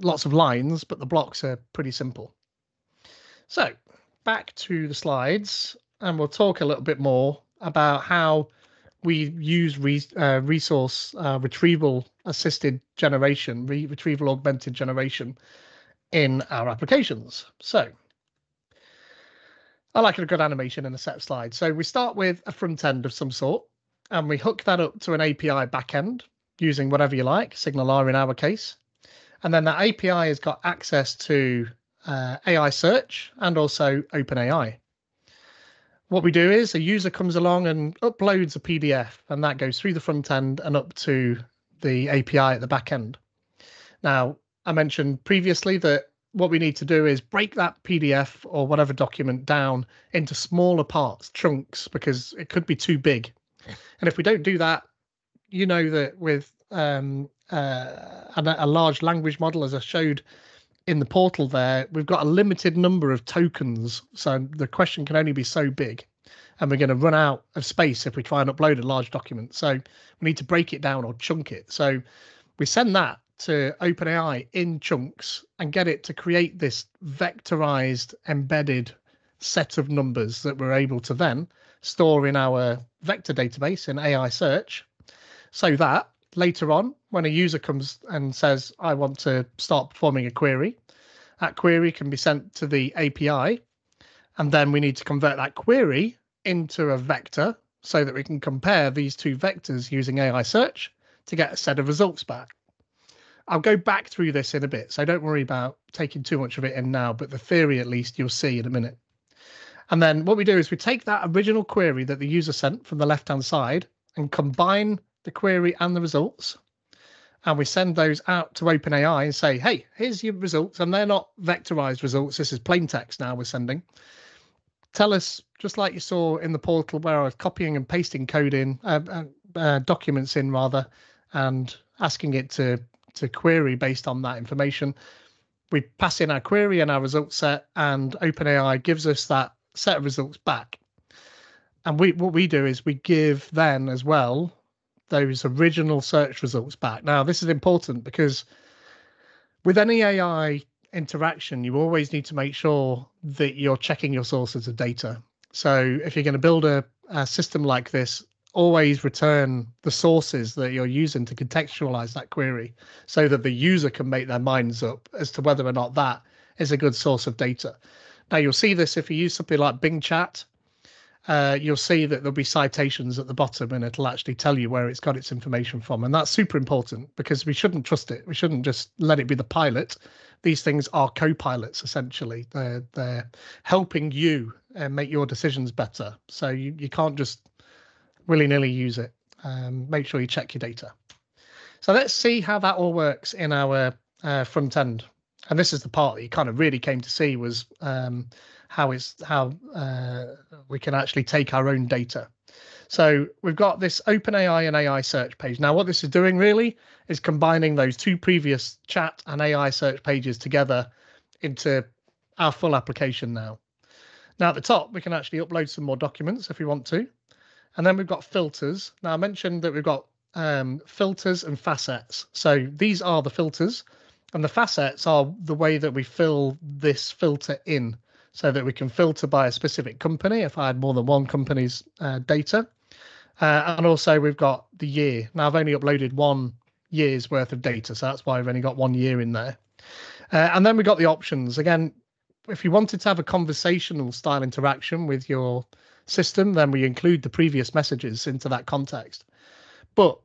lots of lines, but the blocks are pretty simple. So back to the slides, and we'll talk a little bit more about how we use re, uh, resource uh, retrieval assisted generation, re- retrieval augmented generation in our applications. So I like a good animation in a set of slides. So we start with a front end of some sort, and we hook that up to an API backend using whatever you like, SignalR in our case. And then that API has got access to uh, AI search and also OpenAI. What we do is a user comes along and uploads a PDF, and that goes through the front end and up to the API at the back end. Now, I mentioned previously that what we need to do is break that PDF or whatever document down into smaller parts, chunks, because it could be too big. And if we don't do that, you know that with um, uh, a, a large language model, as I showed in the portal there, we've got a limited number of tokens. So the question can only be so big. And we're going to run out of space if we try and upload a large document. So we need to break it down or chunk it. So we send that to OpenAI in chunks and get it to create this vectorized embedded set of numbers that we're able to then store in our vector database in AI search so that later on when a user comes and says I want to start performing a query that query can be sent to the API and then we need to convert that query into a vector so that we can compare these two vectors using AI search to get a set of results back. I'll go back through this in a bit, so don't worry about taking too much of it in now, but the theory at least you'll see in a minute. And then what we do is we take that original query that the user sent from the left hand side and combine the query and the results. And we send those out to OpenAI and say, hey, here's your results. And they're not vectorized results. This is plain text now we're sending. Tell us, just like you saw in the portal where I was copying and pasting code in, uh, uh, uh documents in rather, and asking it to to query based on that information. We pass in our query and our result set, and OpenAI gives us that set of results back. And we what we do is we give then as well those original search results back. Now, this is important because with any AI interaction, you always need to make sure that you're checking your sources of data. So if you're going to build a, a system like this, always return the sources that you're using to contextualize that query so that the user can make their minds up as to whether or not that is a good source of data. Now, you'll see this if you use something like Bing Chat. Uh, you'll see that there'll be citations at the bottom and it'll actually tell you where it's got its information from. And that's super important because we shouldn't trust it. We shouldn't just let it be the pilot. These things are co pilots essentially. They're, they're helping you uh, make your decisions better. So you, you can't just willy nilly use it. Um, make sure you check your data. So let's see how that all works in our uh, front end. And this is the part that you kind of really came to see was um, how it's how uh, we can actually take our own data. So we've got this OpenAI and AI search page. Now, what this is doing really is combining those two previous chat and AI search pages together into our full application now. Now, at the top, we can actually upload some more documents if we want to. And then we've got filters. Now I mentioned that we've got um, filters and facets. So these are the filters and the facets are the way that we fill this filter in so that we can filter by a specific company if I had more than one company's uh, data. Uh, and also we've got the year. Now I've only uploaded one year's worth of data, so that's why I've only got one year in there. Uh, and then we've got the options. Again, if you wanted to have a conversational style interaction with your system, then we include the previous messages into that context. But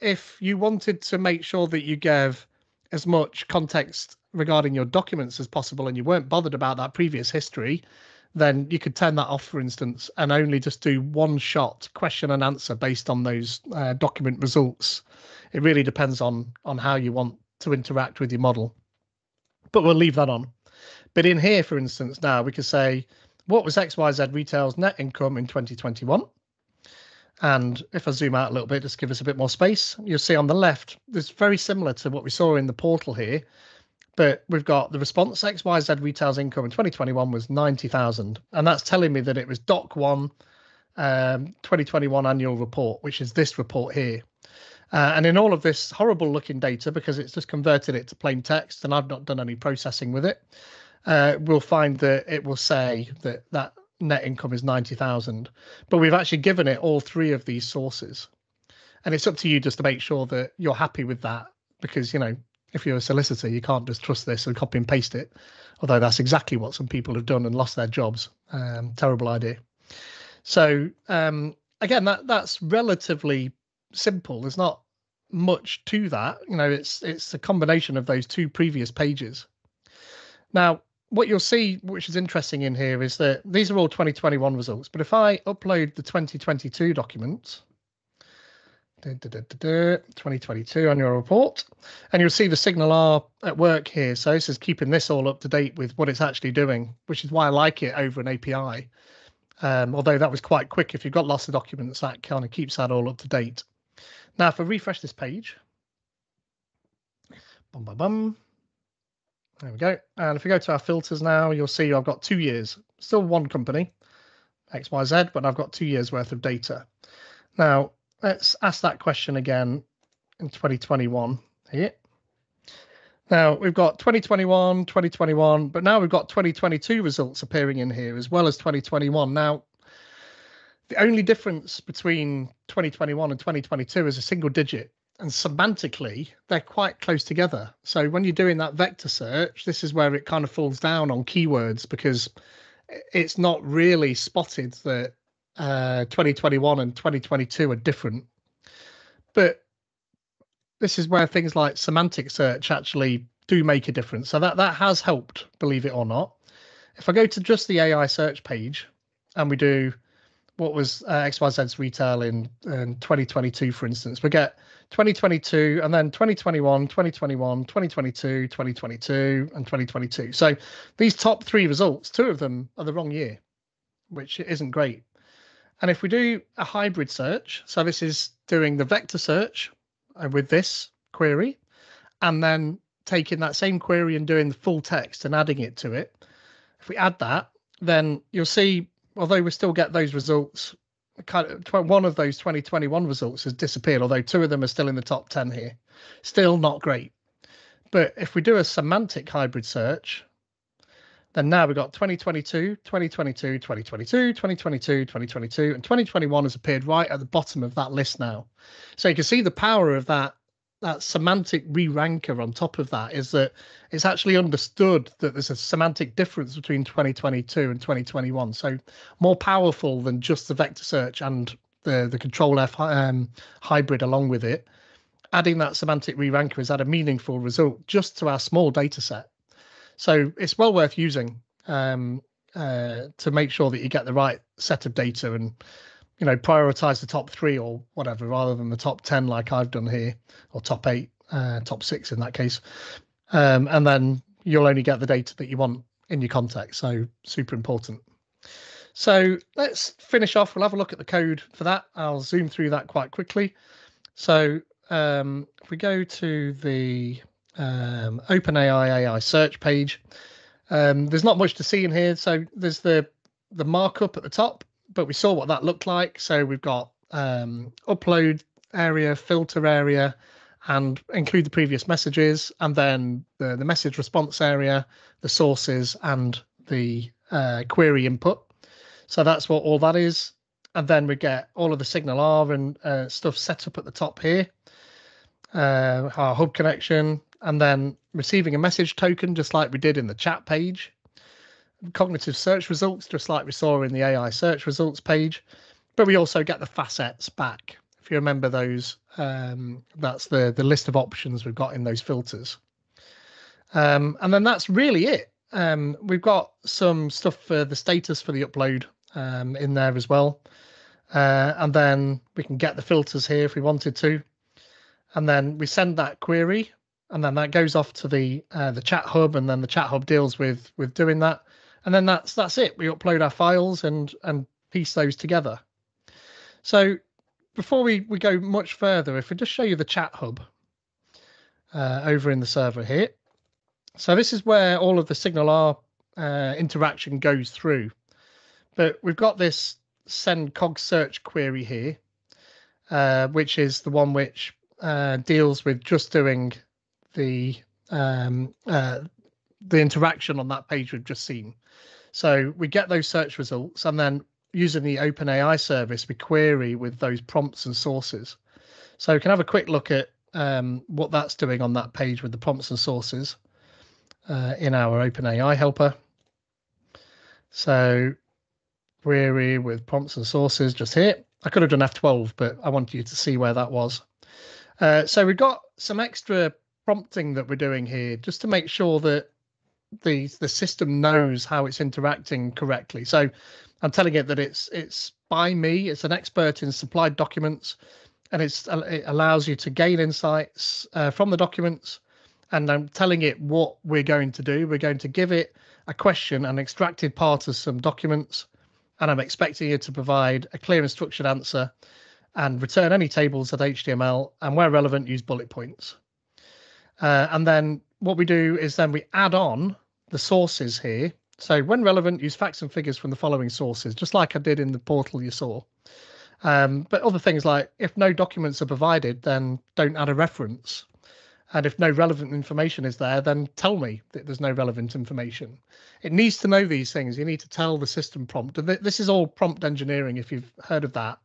if you wanted to make sure that you gave as much context regarding your documents as possible and you weren't bothered about that previous history, then you could turn that off, for instance, and only just do one shot question and answer based on those uh, document results. It really depends on on how you want to interact with your model. But we'll leave that on. But in here, for instance, now we could say what was XYZ Retail's net income in 2021? And if I zoom out a little bit, just give us a bit more space, you'll see on the left, it's very similar to what we saw in the portal here, but we've got the response XYZ Retail's income in 2021 was 90,000. And that's telling me that it was DOC 1 um, 2021 annual report, which is this report here. Uh, and in all of this horrible looking data, because it's just converted it to plain text and I've not done any processing with it, uh, we'll find that it will say that that net income is 90,000. But we've actually given it all three of these sources. And it's up to you just to make sure that you're happy with that because, you know, if you're a solicitor, you can't just trust this and copy and paste it. Although that's exactly what some people have done and lost their jobs. Um, terrible idea. So um, again, that that's relatively simple. There's not much to that. You know, it's it's a combination of those two previous pages. Now, what you'll see, which is interesting in here, is that these are all 2021 results. But if I upload the 2022 document, 2022 annual report, and you'll see the SignalR at work here. So this is keeping this all up to date with what it's actually doing, which is why I like it over an API. Um, although that was quite quick. If you've got lots of documents, that kind of keeps that all up to date. Now, if I refresh this page, bum, bum, bum, there we go. And if we go to our filters now, you'll see I've got two years. Still one company, XYZ, but I've got two years worth of data. Now, let's ask that question again in 2021 here. Now, we've got 2021, 2021, but now we've got 2022 results appearing in here as well as 2021. Now, the only difference between 2021 and 2022 is a single digit and semantically they're quite close together so when you're doing that vector search this is where it kind of falls down on keywords because it's not really spotted that uh, 2021 and 2022 are different but this is where things like semantic search actually do make a difference so that that has helped believe it or not if i go to just the ai search page and we do what was uh, xyz's retail in, in 2022 for instance we get 2022, and then 2021, 2021, 2022, 2022, and 2022. So these top three results, two of them are the wrong year, which isn't great. And if we do a hybrid search, so this is doing the vector search uh, with this query and then taking that same query and doing the full text and adding it to it, if we add that, then you'll see, although we still get those results, kind of one of those 2021 results has disappeared, although two of them are still in the top 10 here. Still not great. But if we do a semantic hybrid search, then now we've got 2022, 2022, 2022, 2022, 2022, and 2021 has appeared right at the bottom of that list now. So you can see the power of that that semantic re-ranker on top of that is that it's actually understood that there's a semantic difference between 2022 and 2021. So more powerful than just the vector search and the the control F um, hybrid along with it. Adding that semantic re-ranker has had a meaningful result just to our small data set. So it's well worth using um, uh, to make sure that you get the right set of data and you know prioritize the top three or whatever rather than the top 10 like i've done here or top eight uh, top six in that case. Um, and then you'll only get the data that you want in your context. So super important. So let's finish off. We'll have a look at the code for that. I'll zoom through that quite quickly. So um, if we go to the um, OpenAI AI search page, um, there's not much to see in here. So there's the the markup at the top, but we saw what that looked like. So we've got um, upload area, filter area, and include the previous messages, and then the, the message response area, the sources, and the uh, query input. So that's what all that is. And then we get all of the SignalR and uh, stuff set up at the top here. Uh, our hub connection, and then receiving a message token, just like we did in the chat page. Cognitive search results, just like we saw in the AI search results page. But we also get the facets back. If you remember those, um, that's the, the list of options we've got in those filters. Um, and then that's really it. Um, we've got some stuff for the status for the upload um, in there as well. Uh, and then we can get the filters here if we wanted to. And then we send that query and then that goes off to the uh, the chat hub, and then the chat hub deals with with doing that, and then that's that's it. We upload our files and and piece those together. So before we we go much further, if we just show you the chat hub uh, over in the server here, so this is where all of the SignalR uh, interaction goes through. But we've got this send cog search query here, uh, which is the one which uh, deals with just doing the um, uh, the interaction on that page we've just seen. So we get those search results, and then using the OpenAI service, we query with those prompts and sources. So we can have a quick look at um, what that's doing on that page with the prompts and sources uh, in our OpenAI helper. So query with prompts and sources just here. I could have done F12, but I want you to see where that was. Uh, so we've got some extra prompting that we're doing here just to make sure that the the system knows how it's interacting correctly. So I'm telling it that it's it's by me. It's an expert in supplied documents, and it's it allows you to gain insights uh, from the documents. And I'm telling it what we're going to do. We're going to give it a question, an extracted part of some documents, and I'm expecting it to provide a clear and structured answer, and return any tables at HTML, and where relevant, use bullet points. Uh, and then what we do is then we add on the sources here. So when relevant, use facts and figures from the following sources, just like I did in the portal you saw. Um, but other things like if no documents are provided, then don't add a reference. And if no relevant information is there, then tell me that there's no relevant information. It needs to know these things. You need to tell the system prompt. This is all prompt engineering, if you've heard of that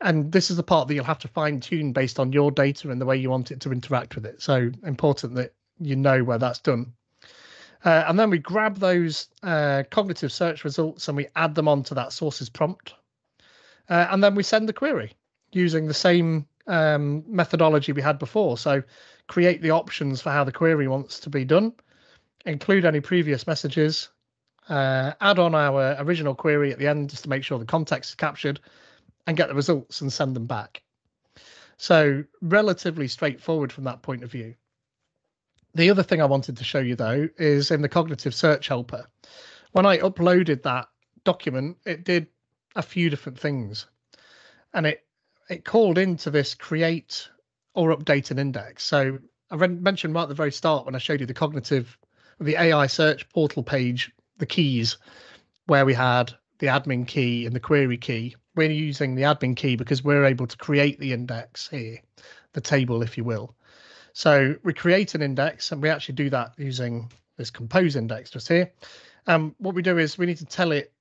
and this is the part that you'll have to fine tune based on your data and the way you want it to interact with it. So important that you know where that's done. Uh, and then we grab those uh, cognitive search results and we add them onto that sources prompt. Uh, and then we send the query using the same um, methodology we had before. So create the options for how the query wants to be done, include any previous messages, uh, add on our original query at the end just to make sure the context is captured, and get the results and send them back. So relatively straightforward from that point of view. The other thing I wanted to show you though is in the cognitive search helper. When I uploaded that document, it did a few different things. And it it called into this create or update an index. So I mentioned right at the very start when I showed you the cognitive, the AI search portal page, the keys, where we had the admin key and the query key. We're using the admin key because we're able to create the index here, the table, if you will. So we create an index and we actually do that using this compose index just here. Um, what we do is we need to tell it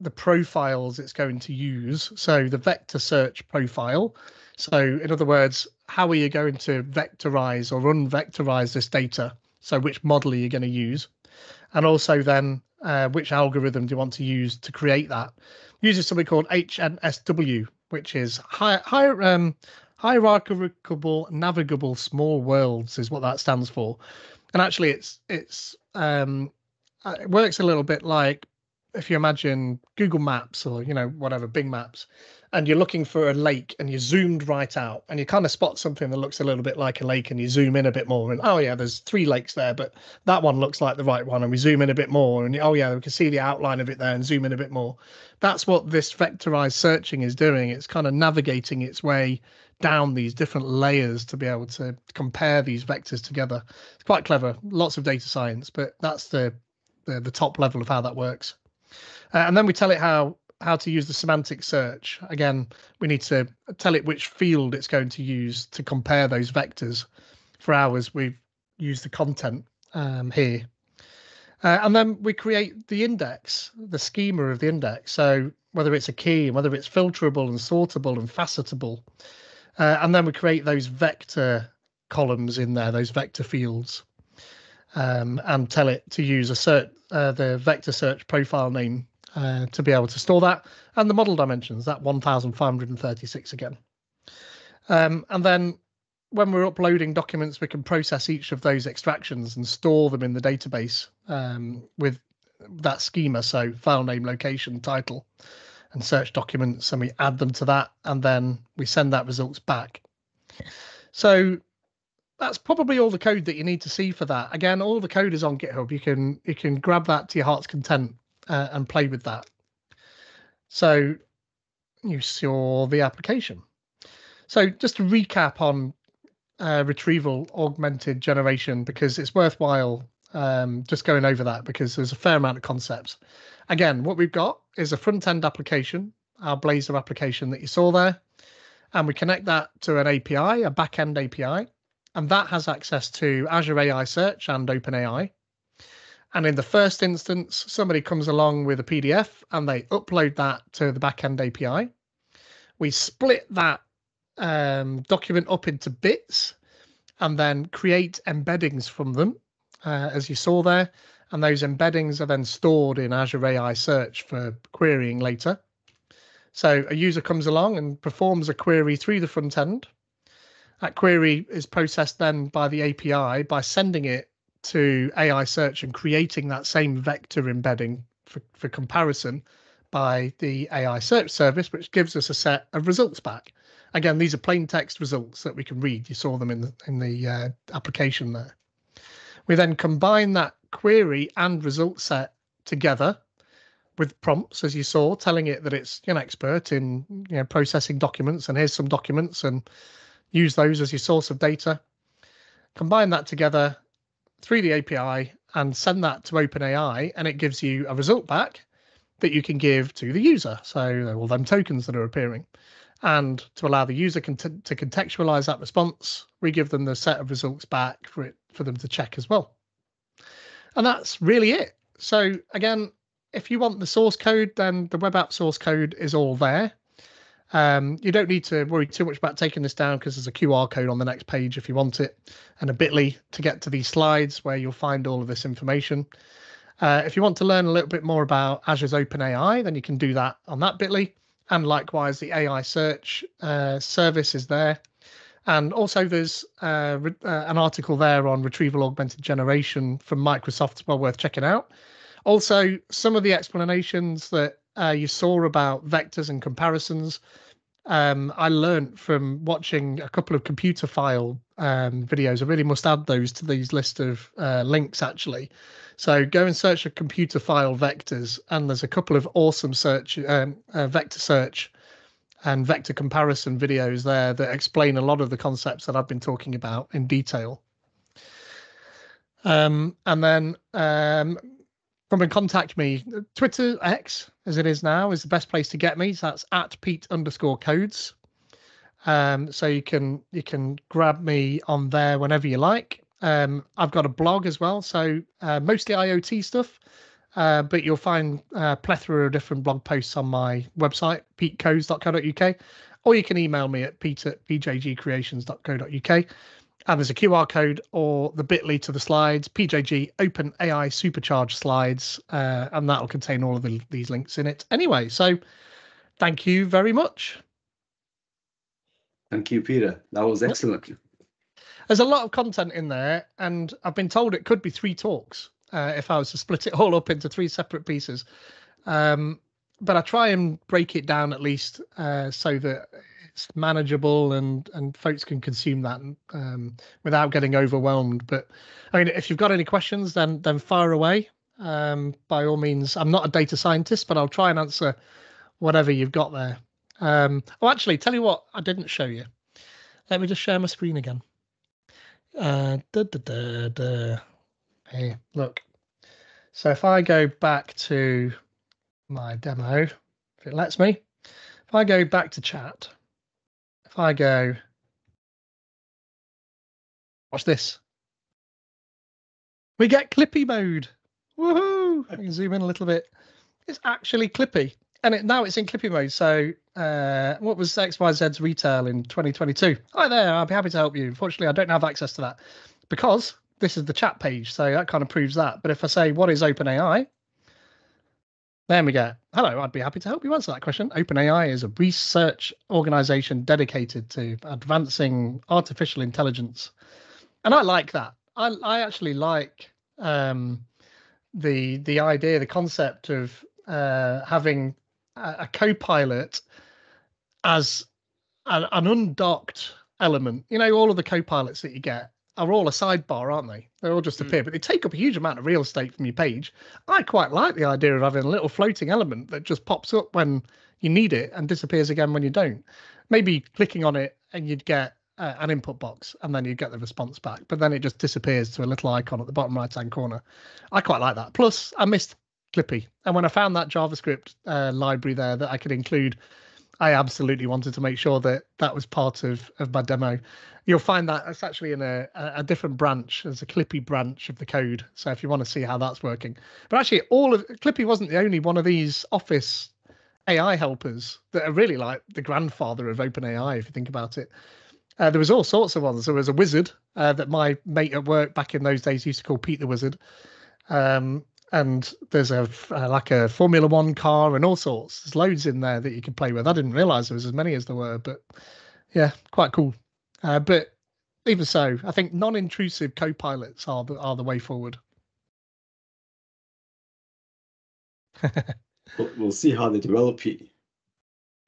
the profiles it's going to use. So the vector search profile. So in other words, how are you going to vectorize or unvectorize this data? So which model are you going to use? And also then uh, which algorithm do you want to use to create that? Uses something called HNSW, which is high, um, hierarchical navigable small worlds is what that stands for. And actually, it's it's um, uh, it works a little bit like if you imagine Google Maps or you know whatever Bing Maps, and you're looking for a lake and you zoomed right out and you kind of spot something that looks a little bit like a lake and you zoom in a bit more and oh yeah there's three lakes there but that one looks like the right one and we zoom in a bit more and oh yeah we can see the outline of it there and zoom in a bit more. That's what this vectorized searching is doing. It's kind of navigating its way down these different layers to be able to compare these vectors together. It's quite clever. Lots of data science but that's the the, the top level of how that works uh, and then we tell it how how to use the semantic search. Again, we need to tell it which field it's going to use to compare those vectors. For ours, we've used the content um, here. Uh, and then we create the index, the schema of the index. So whether it's a key, whether it's filterable and sortable and facetable. Uh, and then we create those vector columns in there, those vector fields, um, and tell it to use a search, uh, the vector search profile name uh, to be able to store that, and the model dimensions, that 1536 again. Um, and then when we're uploading documents, we can process each of those extractions and store them in the database um, with that schema. So file name, location, title, and search documents, and we add them to that, and then we send that results back. So that's probably all the code that you need to see for that. Again, all the code is on GitHub. You can you can grab that to your heart's content uh, and play with that. So you saw the application. So just to recap on uh, retrieval augmented generation, because it's worthwhile um, just going over that because there's a fair amount of concepts. Again, what we've got is a front end application, our Blazor application that you saw there, and we connect that to an API, a back end API, and that has access to Azure AI Search and OpenAI. And in the first instance, somebody comes along with a PDF and they upload that to the backend API. We split that um, document up into bits and then create embeddings from them, uh, as you saw there. And those embeddings are then stored in Azure AI Search for querying later. So a user comes along and performs a query through the front end. That query is processed then by the API by sending it to AI search and creating that same vector embedding for, for comparison by the AI search service, which gives us a set of results back. Again, these are plain text results that we can read. You saw them in the in the uh, application there. We then combine that query and result set together with prompts, as you saw, telling it that it's an expert in you know, processing documents, and here's some documents, and use those as your source of data. Combine that together through the API and send that to OpenAI, and it gives you a result back that you can give to the user. So all them tokens that are appearing. And to allow the user con- to contextualize that response, we give them the set of results back for it for them to check as well. And that's really it. So again, if you want the source code, then the web app source code is all there. Um, you don't need to worry too much about taking this down because there's a QR code on the next page if you want it, and a bit.ly to get to these slides where you'll find all of this information. Uh, if you want to learn a little bit more about Azure's OpenAI, then you can do that on that bit.ly. And likewise, the AI search uh, service is there. And also, there's uh, re- uh, an article there on retrieval augmented generation from Microsoft, well worth checking out. Also, some of the explanations that uh, you saw about vectors and comparisons um, I learned from watching a couple of Computerphile um, videos. I really must add those to these list of uh, links actually. So go and search a Computerphile vectors, and there's a couple of awesome search um, uh, vector search and vector comparison videos there that explain a lot of the concepts that I've been talking about in detail. Um, and then um, and contact me. Twitter X, as it is now, is the best place to get me. So that's at Pete underscore codes. Um, so you can you can grab me on there whenever you like. Um, I've got a blog as well, so uh, mostly IoT stuff, uh, but you'll find a plethora of different blog posts on my website, petecodes.co.uk, or you can email me at pete at pjgcreations.co.uk. And there's a QR code or the bit.ly to the slides, PJG Open AI Supercharged slides, uh, and that'll contain all of the, these links in it anyway. So thank you very much. Thank you, Peter. That was excellent. There's a lot of content in there, and I've been told it could be three talks uh, if I was to split it all up into three separate pieces. Um, but I try and break it down at least uh, so that it's manageable and and folks can consume that um, without getting overwhelmed. But I mean, if you've got any questions, then then fire away. Um, by all means, I'm not a data scientist, but I'll try and answer whatever you've got there. Um, oh, actually, tell you what, I didn't show you. Let me just share my screen again. Uh, da, da, da. Hey, look. So if I go back to my demo, if it lets me, if I go back to chat, if I go, watch this. We get Clippy mode. Woohoo! I can zoom in a little bit. It's actually Clippy. And it, now it's in Clippy mode. So uh, what was XYZ's retail in 2022? Hi there, I'll be happy to help you. Unfortunately, I don't have access to that because this is the chat page. So that kind of proves that. But if I say, what is OpenAI? There we go. Hello, I'd be happy to help you answer that question. OpenAI is a research organization dedicated to advancing artificial intelligence. And I like that. I, I actually like um, the the idea, the concept of uh, having a, a co-pilot as an, an undocked element. You know, all of the co-pilots that you get are all a sidebar, aren't they? They all just appear, mm. but they take up a huge amount of real estate from your page. I quite like the idea of having a little floating element that just pops up when you need it and disappears again when you don't. Maybe clicking on it and you'd get uh, an input box and then you'd get the response back, but then it just disappears to a little icon at the bottom right hand corner. I quite like that. Plus, I missed Clippy, and when I found that JavaScript uh, library there that I could include, I absolutely wanted to make sure that that was part of of my demo. You'll find that it's actually in a, a different branch. There's a Clippy branch of the code. So if you want to see how that's working, but actually, all of Clippy wasn't the only one of these Office AI helpers that are really like the grandfather of OpenAI, if you think about it. Uh, there was all sorts of ones. There was a wizard uh, that my mate at work back in those days used to call Pete the Wizard. Um, and there's a uh, like a Formula One car and all sorts. There's loads in there that you can play with. I didn't realize there was as many as there were, but yeah, quite cool. Uh, but even so, I think non-intrusive co-pilots are the are the way forward. we'll see how they develop it.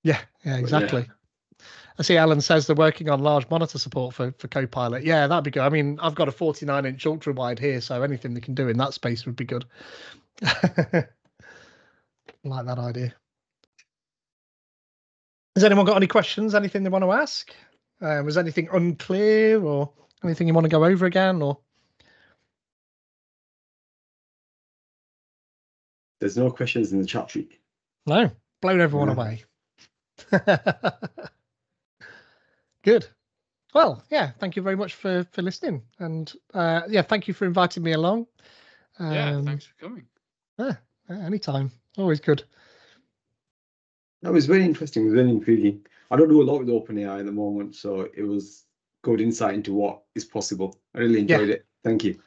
Yeah, yeah, exactly. I see Alan says they're working on large monitor support for, for Copilot. Yeah, that'd be good. I mean, I've got a 49 inch ultra wide here, so anything they can do in that space would be good. like that idea. Has anyone got any questions? Anything they want to ask? Uh, was anything unclear or anything you want to go over again? Or there's no questions in the chat sheet. No, blown everyone away. Good. Well, yeah, thank you very much for for listening, and uh, yeah, thank you for inviting me along. Um, yeah, thanks for coming. Yeah, anytime. Always good. That was very interesting. It was very intriguing. I don't do a lot with OpenAI at the moment, so it was good insight into what is possible. I really enjoyed yeah. it. Thank you.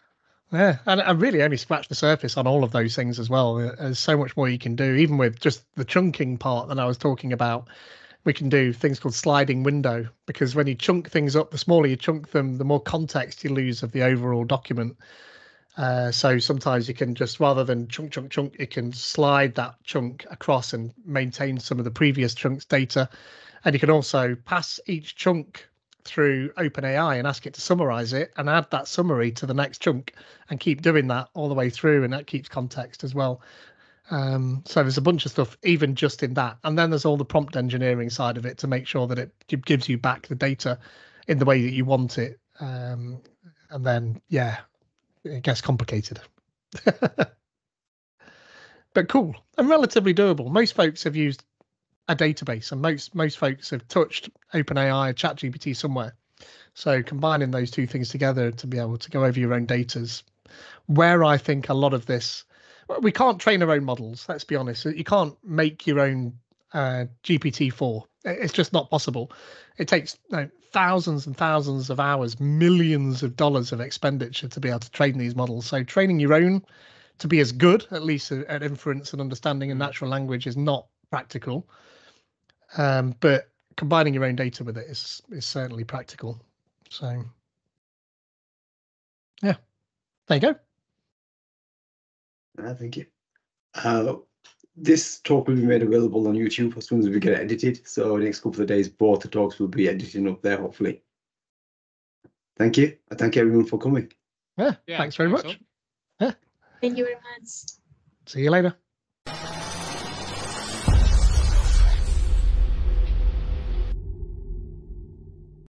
Yeah, and I really only scratched the surface on all of those things as well. There's so much more you can do, even with just the chunking part that I was talking about we can do things called sliding window because when you chunk things up, the smaller you chunk them, the more context you lose of the overall document. Uh, so sometimes you can just rather than chunk, chunk, chunk, you can slide that chunk across and maintain some of the previous chunks data. And you can also pass each chunk through OpenAI and ask it to summarize it and add that summary to the next chunk and keep doing that all the way through. And that keeps context as well. Um, so there's a bunch of stuff even just in that, and then there's all the prompt engineering side of it to make sure that it gives you back the data in the way that you want it. Um, and then yeah, it gets complicated. but cool and relatively doable. Most folks have used a database, and most most folks have touched OpenAI, ChatGPT somewhere. So combining those two things together to be able to go over your own data is where I think a lot of this we can't train our own models. Let's be honest. You can't make your own uh, GPT four. It's just not possible. It takes you know, thousands and thousands of hours, millions of dollars of expenditure to be able to train these models. So training your own to be as good, at least at inference and understanding in mm. natural language, is not practical. Um, but combining your own data with it is is certainly practical. So yeah, there you go. Uh, thank you. Uh, this talk will be made available on YouTube as soon as we get it edited. So next couple of days, both the talks will be editing up there, hopefully. Thank you. I thank everyone for coming. Yeah, yeah thanks very thanks much. Yeah. Thank you very much. See you later.